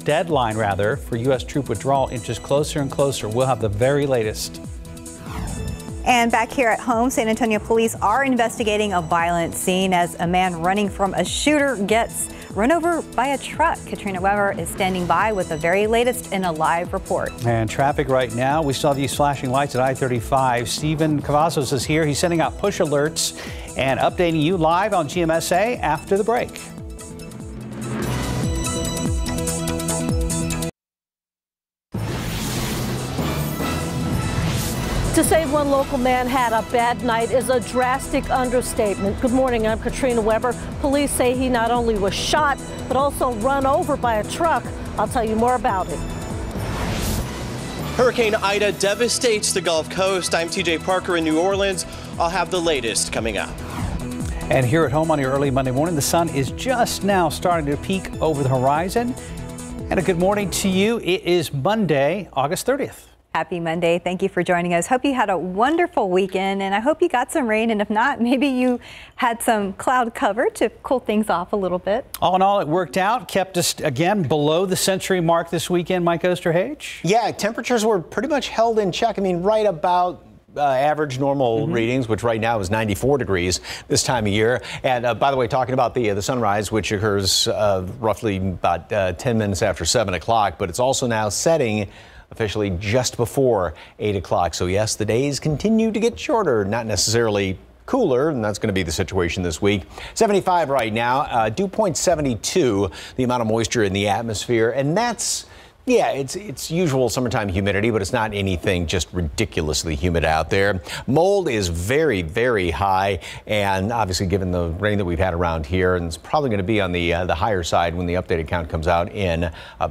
deadline, rather, for U.S. troop withdrawal inches closer and closer. We'll have the very latest. And back here at home, San Antonio police are investigating a violent scene as a man running from a shooter gets run over by a truck. Katrina Weber is standing by with the very latest in a live report. And traffic right now, we saw these flashing lights at I-35. Stephen Cavazos is here. He's sending out push alerts and updating you live on GMSA after the break. To say one local man had a bad night is a drastic understatement. Good morning, I'm Katrina Weber. Police say he not only was shot, but also run over by a truck. I'll tell you more about it. Hurricane Ida devastates the Gulf Coast. I'm TJ Parker in New Orleans. I'll have the latest coming up. And here at home on your early Monday morning, the sun is just now starting to peek over the horizon. And a good morning to you. It is Monday, August 30th. Happy Monday. Thank you for joining us. Hope you had a wonderful weekend and I hope you got some rain. And if not, maybe you had some cloud cover to cool things off a little bit. All in all, it worked out, kept us again below the century mark this weekend, Mike Osterhage. Yeah, temperatures were pretty much held in check. I mean, right about uh, average normal mm -hmm. readings, which right now is 94 degrees this time of year. And uh, by the way, talking about the uh, the sunrise, which occurs uh, roughly about uh, 10 minutes after 7 o'clock, but it's also now setting officially just before 8 o'clock. So, yes, the days continue to get shorter, not necessarily cooler, and that's going to be the situation this week. 75 right now, uh, dew point 72, the amount of moisture in the atmosphere, and that's yeah, it's it's usual summertime humidity, but it's not anything just ridiculously humid out there. Mold is very, very high, and obviously, given the rain that we've had around here, and it's probably going to be on the uh, the higher side when the updated count comes out in uh,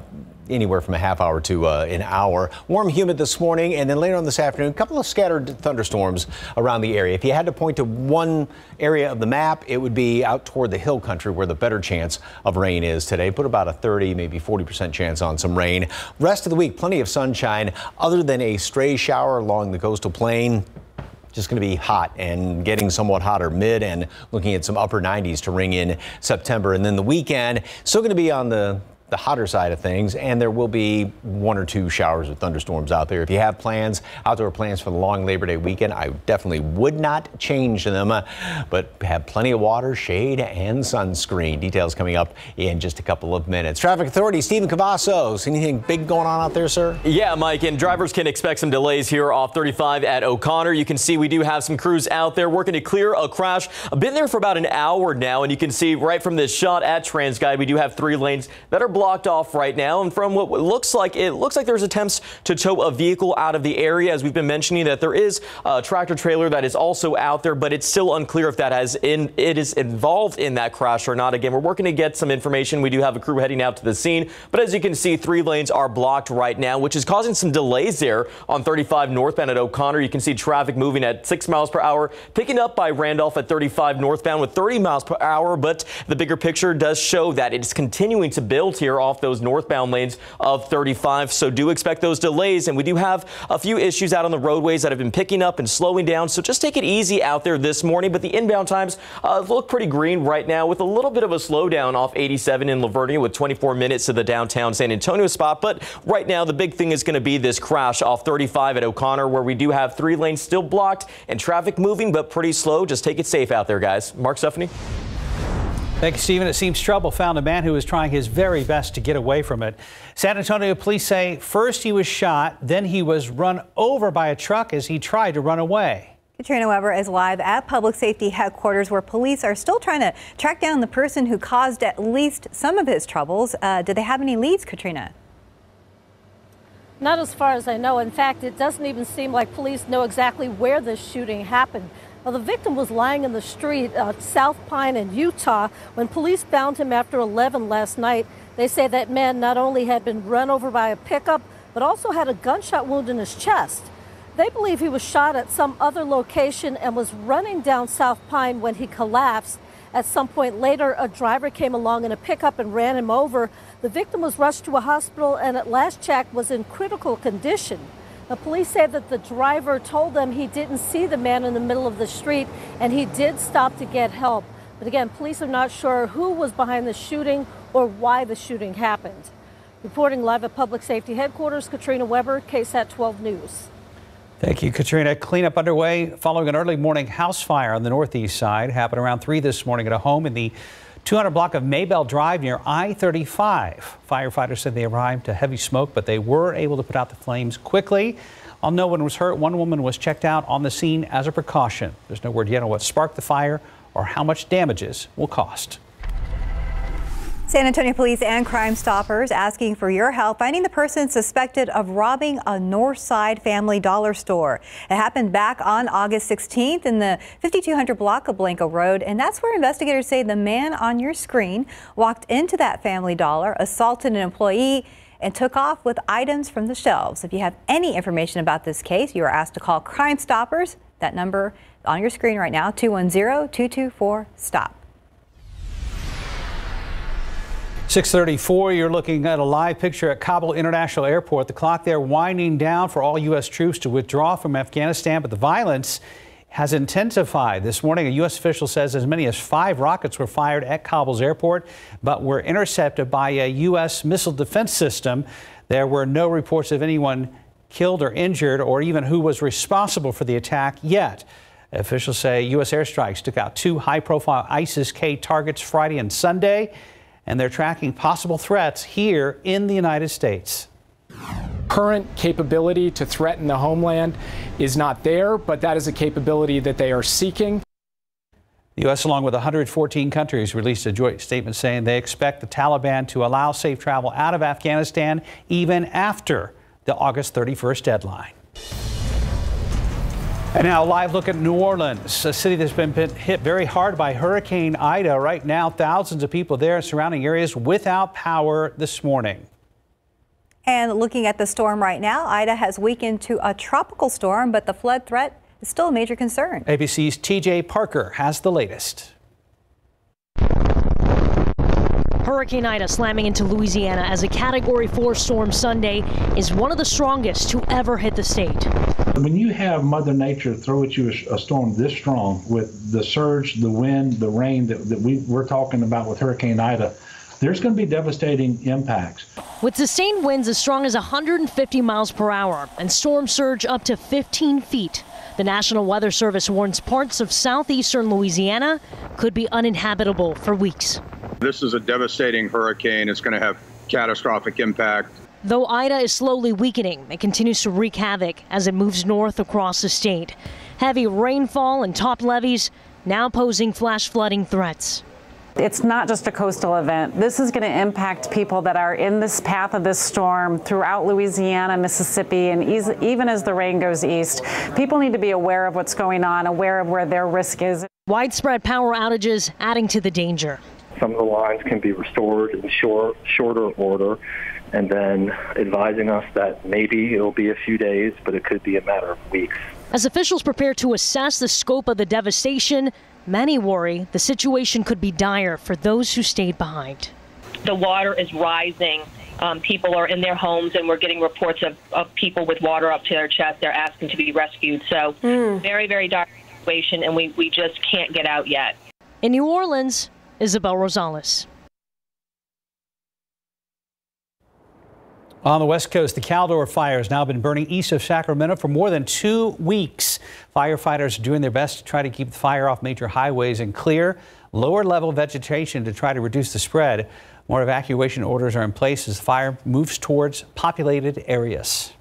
anywhere from a half hour to uh, an hour. Warm, humid this morning, and then later on this afternoon, a couple of scattered thunderstorms around the area. If you had to point to one area of the map, it would be out toward the hill country where the better chance of rain is today. Put about a 30, maybe 40% chance on some rain. Rest of the week, plenty of sunshine, other than a stray shower along the coastal plain just going to be hot and getting somewhat hotter mid and looking at some upper 90s to ring in September. And then the weekend still going to be on the the hotter side of things, and there will be one or two showers or thunderstorms out there. If you have plans, outdoor plans for the long Labor Day weekend, I definitely would not change them, uh, but have plenty of water, shade, and sunscreen. Details coming up in just a couple of minutes. Traffic Authority, Stephen Cavazos. Anything big going on out there, sir? Yeah, Mike, and drivers can expect some delays here off 35 at O'Connor. You can see we do have some crews out there working to clear a crash. I've been there for about an hour now, and you can see right from this shot at TransGuide, we do have three lanes that are blocked blocked off right now. And from what looks like, it looks like there's attempts to tow a vehicle out of the area. As we've been mentioning that there is a tractor trailer that is also out there, but it's still unclear if that has in, it is involved in that crash or not. Again, we're working to get some information. We do have a crew heading out to the scene, but as you can see, three lanes are blocked right now, which is causing some delays there on 35 northbound at O'Connor. You can see traffic moving at six miles per hour, picking up by Randolph at 35 northbound with 30 miles per hour. But the bigger picture does show that it's continuing to build here off those northbound lanes of 35. So do expect those delays. And we do have a few issues out on the roadways that have been picking up and slowing down. So just take it easy out there this morning. But the inbound times uh, look pretty green right now with a little bit of a slowdown off 87 in La Vernia with 24 minutes to the downtown San Antonio spot. But right now, the big thing is going to be this crash off 35 at O'Connor, where we do have three lanes still blocked and traffic moving, but pretty slow. Just take it safe out there, guys. Mark Stephanie. Thank you, Stephen. It seems trouble found a man who was trying his very best to get away from it. San Antonio police say first he was shot, then he was run over by a truck as he tried to run away. Katrina Weber is live at Public Safety Headquarters where police are still trying to track down the person who caused at least some of his troubles. Uh, do they have any leads, Katrina? Not as far as I know. In fact, it doesn't even seem like police know exactly where this shooting happened. Well, the victim was lying in the street, uh, South Pine in Utah, when police found him after 11 last night. They say that man not only had been run over by a pickup, but also had a gunshot wound in his chest. They believe he was shot at some other location and was running down South Pine when he collapsed. At some point later, a driver came along in a pickup and ran him over. The victim was rushed to a hospital and at last check was in critical condition. The police say that the driver told them he didn't see the man in the middle of the street and he did stop to get help. But again, police are not sure who was behind the shooting or why the shooting happened. Reporting live at Public Safety Headquarters, Katrina Weber, KSAT 12 News. Thank you, Katrina. Cleanup underway following an early morning house fire on the northeast side. Happened around 3 this morning at a home in the 200 block of Maybell Drive near I-35. Firefighters said they arrived to heavy smoke, but they were able to put out the flames quickly. While no one was hurt, one woman was checked out on the scene as a precaution. There's no word yet on what sparked the fire or how much damages will cost. San Antonio Police and Crime Stoppers asking for your help finding the person suspected of robbing a Northside Family Dollar store. It happened back on August 16th in the 5200 block of Blanco Road, and that's where investigators say the man on your screen walked into that Family Dollar, assaulted an employee, and took off with items from the shelves. If you have any information about this case, you are asked to call Crime Stoppers. That number on your screen right now, 210-224-STOP. 634, you're looking at a live picture at Kabul International Airport. The clock there winding down for all U.S. troops to withdraw from Afghanistan, but the violence has intensified. This morning, a U.S. official says as many as five rockets were fired at Kabul's airport, but were intercepted by a U.S. missile defense system. There were no reports of anyone killed or injured or even who was responsible for the attack yet. Officials say U.S. airstrikes took out two high profile ISIS K targets Friday and Sunday and they're tracking possible threats here in the United States. Current capability to threaten the homeland is not there, but that is a capability that they are seeking. The U.S., along with 114 countries, released a joint statement saying they expect the Taliban to allow safe travel out of Afghanistan even after the August 31st deadline. And now, a live look at New Orleans, a city that's been hit very hard by Hurricane Ida. Right now, thousands of people there in surrounding areas without power this morning. And looking at the storm right now, Ida has weakened to a tropical storm, but the flood threat is still a major concern. ABC's TJ Parker has the latest. Hurricane Ida slamming into Louisiana as a Category 4 storm Sunday is one of the strongest to ever hit the state. When you have Mother Nature throw at you a, storm this strong with the surge, the wind, the rain that, that we, we're talking about with Hurricane Ida, there's going to be devastating impacts. With sustained winds as strong as 150 miles per hour and storm surge up to 15 feet, the National Weather Service warns parts of southeastern Louisiana could be uninhabitable for weeks. This is a devastating hurricane. It's going to have catastrophic impact. Though Ida is slowly weakening, it continues to wreak havoc as it moves north across the state. Heavy rainfall and top levees now posing flash flooding threats. It's not just a coastal event. This is going to impact people that are in this path of this storm throughout Louisiana, Mississippi, and even as the rain goes east. People need to be aware of what's going on, aware of where their risk is. Widespread power outages adding to the danger. Some of the lines can be restored in short, shorter order, and then advising us that maybe it'll be a few days, but it could be a matter of weeks. As officials prepare to assess the scope of the devastation, Many worry the situation could be dire for those who stayed behind. The water is rising. Um, people are in their homes, and we're getting reports of, of people with water up to their chest. They're asking to be rescued. So, mm. very, very dire situation, and we, we just can't get out yet. In New Orleans, Isabel Rosales. On the West Coast, the Caldor fire has now been burning east of Sacramento for more than two weeks. Firefighters are doing their best to try to keep the fire off major highways and clear lower level vegetation to try to reduce the spread. More evacuation orders are in place as the fire moves towards populated areas.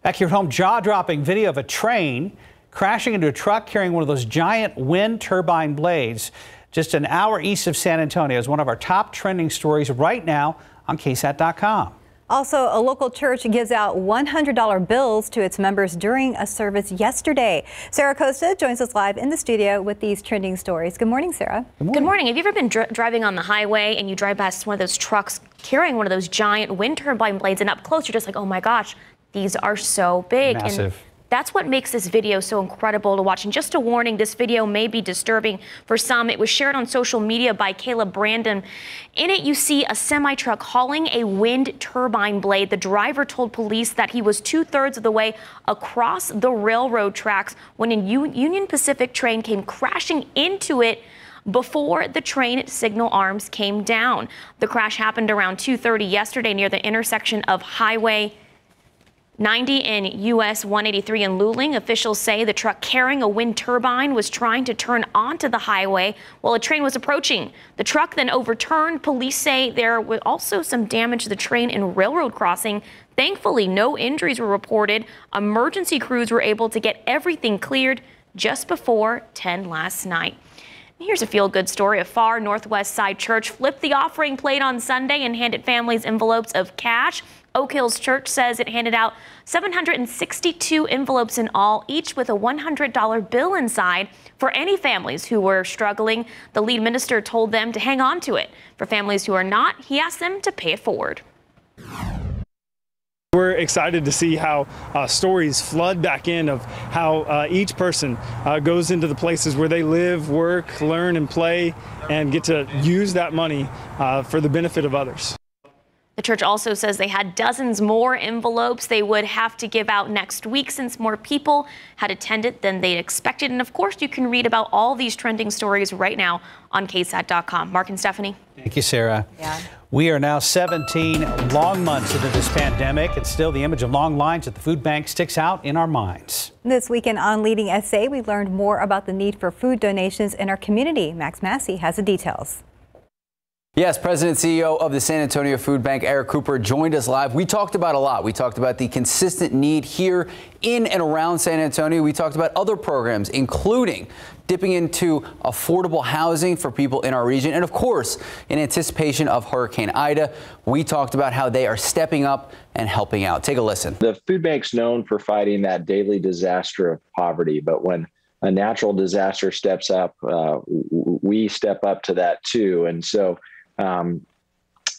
Back here at home, jaw dropping video of a train crashing into a truck carrying one of those giant wind turbine blades just an hour east of San Antonio is one of our top trending stories right now on KSAT.com. Also, a local church gives out $100 bills to its members during a service yesterday. Sarah Acosta joins us live in the studio with these trending stories. Good morning, Sarah. Good morning. Good morning. Have you ever been dr driving on the highway and you drive past one of those trucks carrying one of those giant wind turbine blades and up close you're just like, oh my gosh, these are so big. Massive. And that's what makes this video so incredible to watch. And just a warning, this video may be disturbing for some. It was shared on social media by Caleb Brandon. In it, you see a semi truck hauling a wind turbine blade. The driver told police that he was two thirds of the way across the railroad tracks when a Union Pacific train came crashing into it before the train signal arms came down. The crash happened around 2:30 yesterday near the intersection of Highway 90 and US 183 in Luling. Officials say the truck carrying a wind turbine was trying to turn onto the highway while a train was approaching. The truck then overturned. Police say there was also some damage to the train and railroad crossing. Thankfully, no injuries were reported. Emergency crews were able to get everything cleared just before 10 last night. Here's a feel good story. A far northwest side church flipped the offering plate on Sunday and handed families envelopes of cash. Oak Hills Church says it handed out 762 envelopes in all, each with a $100 bill inside for any families who were struggling. The lead minister told them to hang on to it. For families who are not, he asked them to pay it forward. We're excited to see how uh, stories flood back in of how uh, each person uh, goes into the places where they live, work, learn, and play, and get to use that money uh, for the benefit of others. The church also says they had dozens more envelopes they would have to give out next week since more people had attended than they'd expected. And of course, you can read about all these trending stories right now on KSAT.com. Mark and Stephanie. Thank you, Sarah. Yeah. We are now 17 long months into this pandemic, and still the image of long lines at the food bank sticks out in our minds. This weekend on Leading SA, we learned more about the need for food donations in our community. Max Massey has the details. Yes, President CEO of the San Antonio Food Bank, Eric Cooper, joined us live. We talked about a lot. We talked about the consistent need here in and around San Antonio. We talked about other programs, including dipping into affordable housing for people in our region. And of course, in anticipation of Hurricane Ida, we talked about how they are stepping up and helping out. Take a listen. The food bank's known for fighting that daily disaster of poverty, but when a natural disaster steps up, uh, we step up to that too. And so um,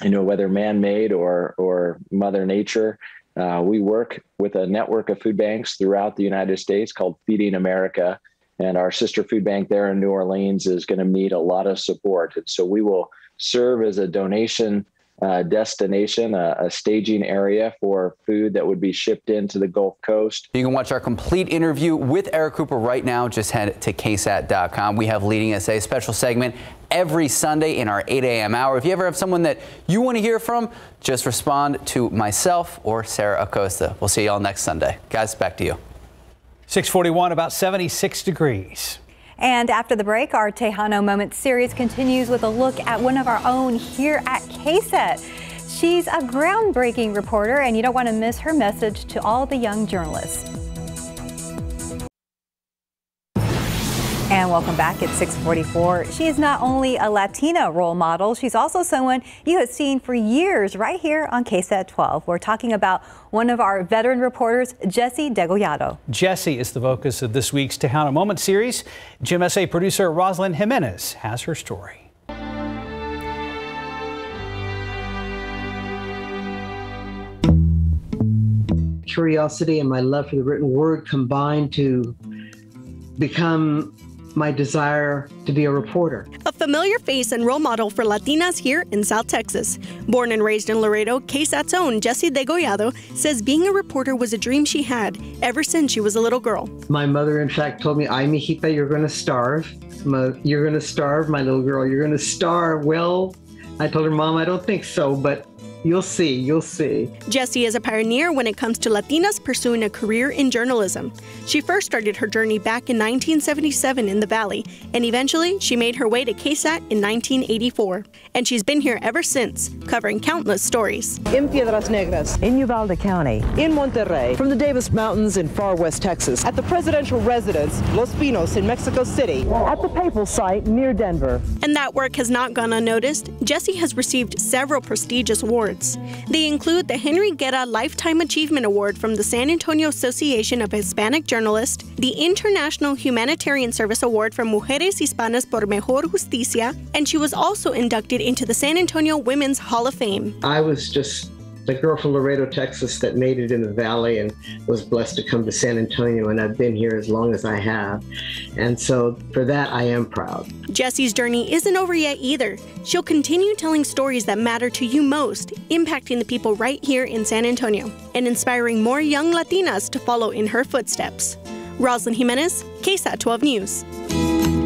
you know, whether man-made or or Mother Nature. Uh, we work with a network of food banks throughout the United States called Feeding America, and our sister food bank there in New Orleans is going to need a lot of support. And so we will serve as a donation uh, destination, a, a, staging area for food that would be shipped into the Gulf Coast. You can watch our complete interview with Eric Cooper right now. Just head to ksat.com. We have Leading SA special segment every Sunday in our 8 a.m. hour. If you ever have someone that you want to hear from, just respond to myself or Sarah Acosta. We'll see you all next Sunday. Guys, back to you. 641, about 76 degrees. And after the break, our Tejano Moment series continues with a look at one of our own here at KSAT. She's a groundbreaking reporter, and you don't want to miss her message to all the young journalists. And welcome back at 644. She is not only a Latina role model, she's also someone you have seen for years right here on KSAT 12. We're talking about one of our veteran reporters, Jessie Degollado. Jesse is the focus of this week's Tejano Moment series. GMSA producer Rosalind Jimenez has her story. Curiosity and my love for the written word combined to become my desire to be a reporter. A familiar face and role model for Latinas here in South Texas. Born and raised in Laredo, KSAT's own Jessie Degollado says being a reporter was a dream she had ever since she was a little girl. My mother, in fact, told me, Ay, mijita, you're going to starve. You're going to starve, my little girl. You're going to starve. Well, I told her, Mom, I don't think so, but You'll see, you'll see. Jessie is a pioneer when it comes to Latinas pursuing a career in journalism. She first started her journey back in 1977 in the Valley, and eventually she made her way to KSAT in 1984. And she's been here ever since, covering countless stories. In Piedras Negras, in Uvalde County, in Monterrey, from the Davis Mountains in far west Texas, at the presidential residence, Los Pinos in Mexico City, at the papal site near Denver. And that work has not gone unnoticed. Jessie has received several prestigious awards awards. They include the Henry Guerra Lifetime Achievement Award from the San Antonio Association of Hispanic Journalists, the International Humanitarian Service Award from Mujeres Hispanas por Mejor Justicia, and she was also inducted into the San Antonio Women's Hall of Fame. I was just the girl from Laredo, Texas that made it in the valley and was blessed to come to San Antonio. And I've been here as long as I have. And so for that, I am proud. Jessie's journey isn't over yet either. She'll continue telling stories that matter to you most, impacting the people right here in San Antonio and inspiring more young Latinas to follow in her footsteps. Roslyn Jimenez, KSAT 12 News.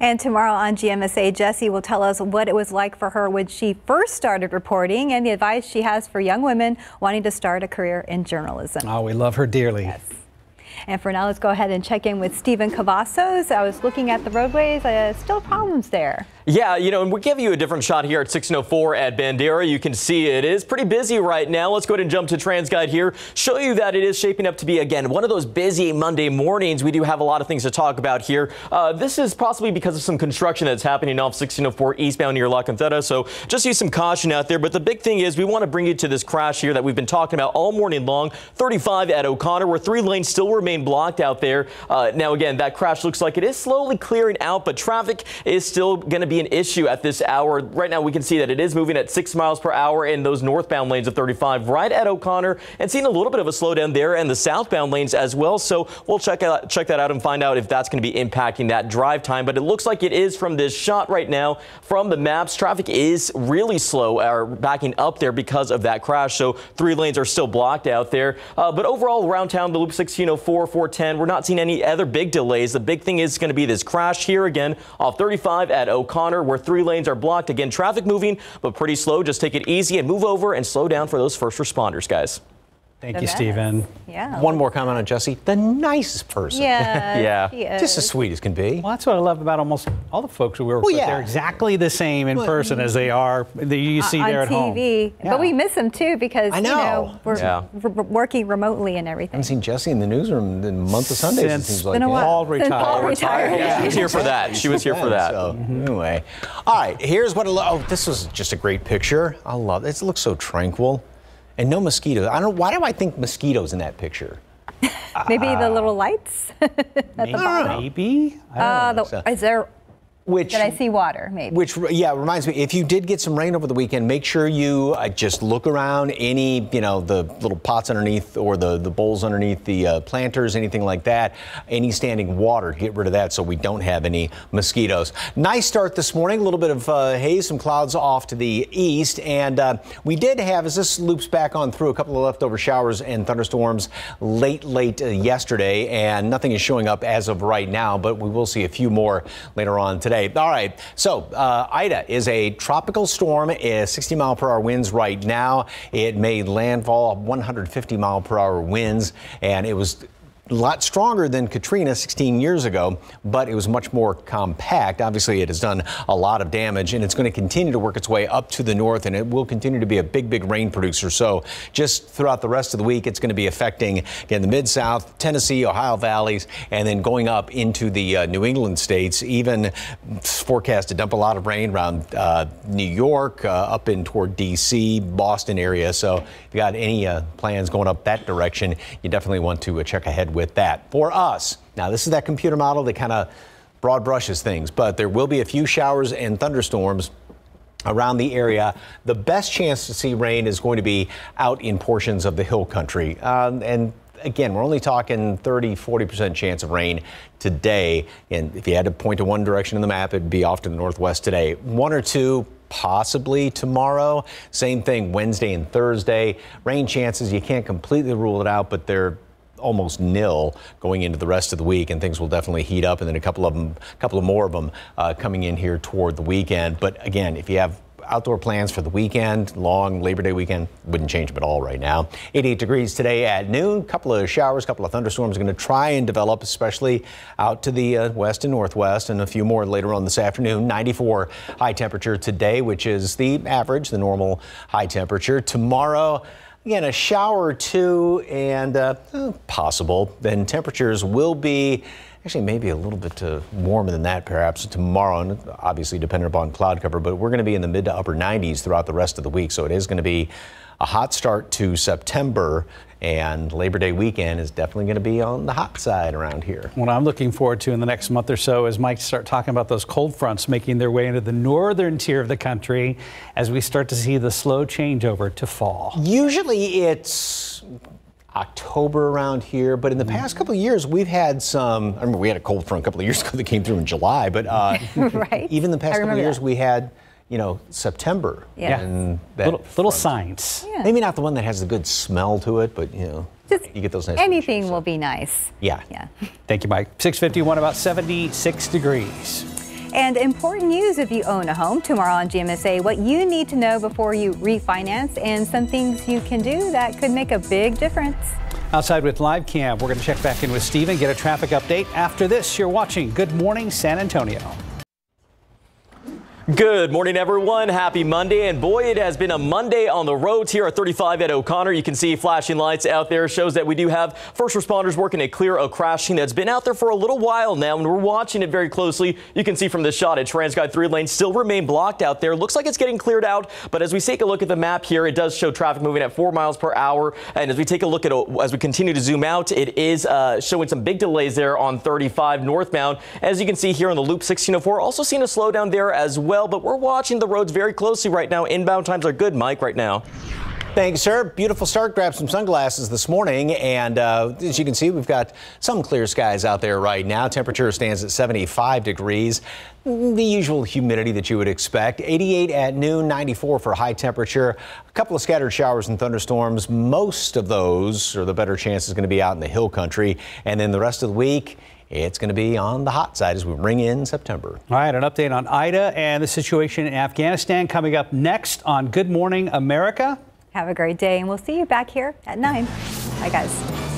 And tomorrow on GMSA, Jessie will tell us what it was like for her when she first started reporting and the advice she has for young women wanting to start a career in journalism. Oh, we love her dearly. Yes. And for now, let's go ahead and check in with Stephen Cavazos. I was looking at the roadways, uh, still problems there. Yeah, you know, and we're giving you a different shot here at 1604 at Bandera. You can see it is pretty busy right now. Let's go ahead and jump to TransGuide here, show you that it is shaping up to be, again, one of those busy Monday mornings. We do have a lot of things to talk about here. Uh, this is possibly because of some construction that's happening off 1604 eastbound near La Cantera, so just use some caution out there. But the big thing is we want to bring you to this crash here that we've been talking about all morning long, 35 at O'Connor, where three lanes still remain blocked out there. Uh, now, again, that crash looks like it is slowly clearing out, but traffic is still going to be an issue at this hour. Right now, we can see that it is moving at six miles per hour in those northbound lanes of 35 right at O'Connor and seeing a little bit of a slowdown there and the southbound lanes as well. So we'll check out, check that out and find out if that's going to be impacting that drive time. But it looks like it is from this shot right now from the maps. Traffic is really slow or backing up there because of that crash. So three lanes are still blocked out there. Uh, but overall around town, the loop 1604, 410, we're not seeing any other big delays. The big thing is going to be this crash here again off 35 at O'Connor where three lanes are blocked. Again, traffic moving, but pretty slow. Just take it easy and move over and slow down for those first responders, guys. Thank The you, best. Stephen. Yeah. One more comment on Jessie. The nicest person. Yeah. she Just as sweet as can be. Well, that's what I love about almost all the folks who we work Well, with. yeah. They're exactly the same in Well, person as they are that you uh, see on there at home. TV. Yeah. But we miss them too because I you know. know we're Yeah. r- r- working remotely and everything. I haven't seen Jessie in the newsroom in a month of Sundays. it Since seems it's like been a yeah. while. All Since retired. Paul retired. Yeah, she was here for that. She was here for that. So, anyway, all right. Here's what. I love. oh, this was just a great picture. I love it. It looks so tranquil, and no mosquitoes. I don't. Why do I think mosquitoes in that picture? Maybe the little lights at Maybe. the bottom. Maybe. I don't Uh, know. the, is there? Which Did I see water? Maybe. Which, yeah, reminds me, if you did get some rain over the weekend, make sure you uh, just look around any, you know, the little pots underneath or the, the bowls underneath the uh, planters, anything like that. Any standing water, get rid of that so we don't have any mosquitoes. Nice start this morning, a little bit of uh, haze, some clouds off to the east. And uh, we did have, as this loops back on through, a couple of leftover showers and thunderstorms late, late uh, yesterday. And nothing is showing up as of right now, but we will see a few more later on today. All right, so uh, Ida is a tropical storm, uh, 60 mile per hour winds right now. It made landfall, 150 mile per hour winds, and it was a lot stronger than Katrina 16 years ago, but it was much more compact. Obviously, it has done a lot of damage, and it's going to continue to work its way up to the north, and it will continue to be a big, big rain producer. So, just throughout the rest of the week, it's going to be affecting again the mid South, Tennessee, Ohio valleys, and then going up into the uh, New England states. Even forecast to dump a lot of rain around uh, New York, uh, up in toward D.C., Boston area. So, if you got any uh, plans going up that direction, you definitely want to uh, check ahead with that. For us, now this is that computer model that kind of broad brushes things, but there will be a few showers and thunderstorms around the area. The best chance to see rain is going to be out in portions of the hill country. Um, and again, we're only talking 30, 40% chance of rain today. And if you had to point to one direction in the map, it'd be off to the northwest today. One or two possibly tomorrow. Same thing Wednesday and Thursday. Rain chances, you can't completely rule it out, but they're almost nil going into the rest of the week, and things will definitely heat up. And then a couple of them, a couple of more of them uh, coming in here toward the weekend. But again, if you have outdoor plans for the weekend, long Labor Day weekend, wouldn't change them at all right now. 88 degrees today at noon. Couple of showers, couple of thunderstorms going to try and develop, especially out to the uh, west and northwest, and a few more later on this afternoon. 94 high temperature today, which is the average, the normal high temperature. Tomorrow. Again, a shower or two and uh, eh, possible. Then temperatures will be actually maybe a little bit uh, warmer than that perhaps tomorrow, and obviously dependent upon cloud cover, but we're going to be in the mid to upper 90s throughout the rest of the week. So it is going to be a hot start to September, and Labor Day weekend is definitely going to be on the hot side around here. What I'm looking forward to in the next month or so is Mike start talking about those cold fronts making their way into the northern tier of the country as we start to see the slow changeover to fall. Usually it's October around here, but in the past couple of years, we've had some. I remember we had a cold front a couple of years ago that came through in July, but uh, right. even the past couple of years, that. we had, you know, September. Yeah. And that Little, little signs. Yeah. Maybe not the one that has the good smell to it, but, you know, Just you get those nice. Anything will be nice. Yeah. Yeah. Thank you, Mike. 651, about 76 degrees. And important news if you own a home tomorrow on GMSA, what you need to know before you refinance and some things you can do that could make a big difference. Outside with live cam, we're going to check back in with Steve and get a traffic update. After this, you're watching Good Morning San Antonio. Good morning, everyone. Happy Monday. And boy, it has been a Monday on the roads here at 35 at O'Connor. You can see flashing lights out there shows that we do have first responders working to clear a crash scene that's been out there for a little while now, and we're watching it very closely. You can see from this shot at TransGuide 3 lanes still remain blocked out there. Looks like it's getting cleared out, but as we take a look at the map here, it does show traffic moving at 4 miles per hour. And as we take a look at, as we continue to zoom out, it is uh, showing some big delays there on 35 northbound. As you can see here on the Loop 1604, also seeing a slowdown there as well, but we're watching the roads very closely right now. Inbound times are good, Mike, right now. Thanks, sir. Beautiful start. Grab some sunglasses this morning. And uh, as you can see, we've got some clear skies out there right now. Temperature stands at 75 degrees. The usual humidity that you would expect. 88 at noon, 94 for high temperature. A couple of scattered showers and thunderstorms. Most of those, or the better chance, is going to be out in the hill country. And then the rest of the week, it's going to be on the hot side as we ring in September. All right, an update on Ida and the situation in Afghanistan coming up next on Good Morning America. Have a great day, and we'll see you back here at 9. Bye, guys.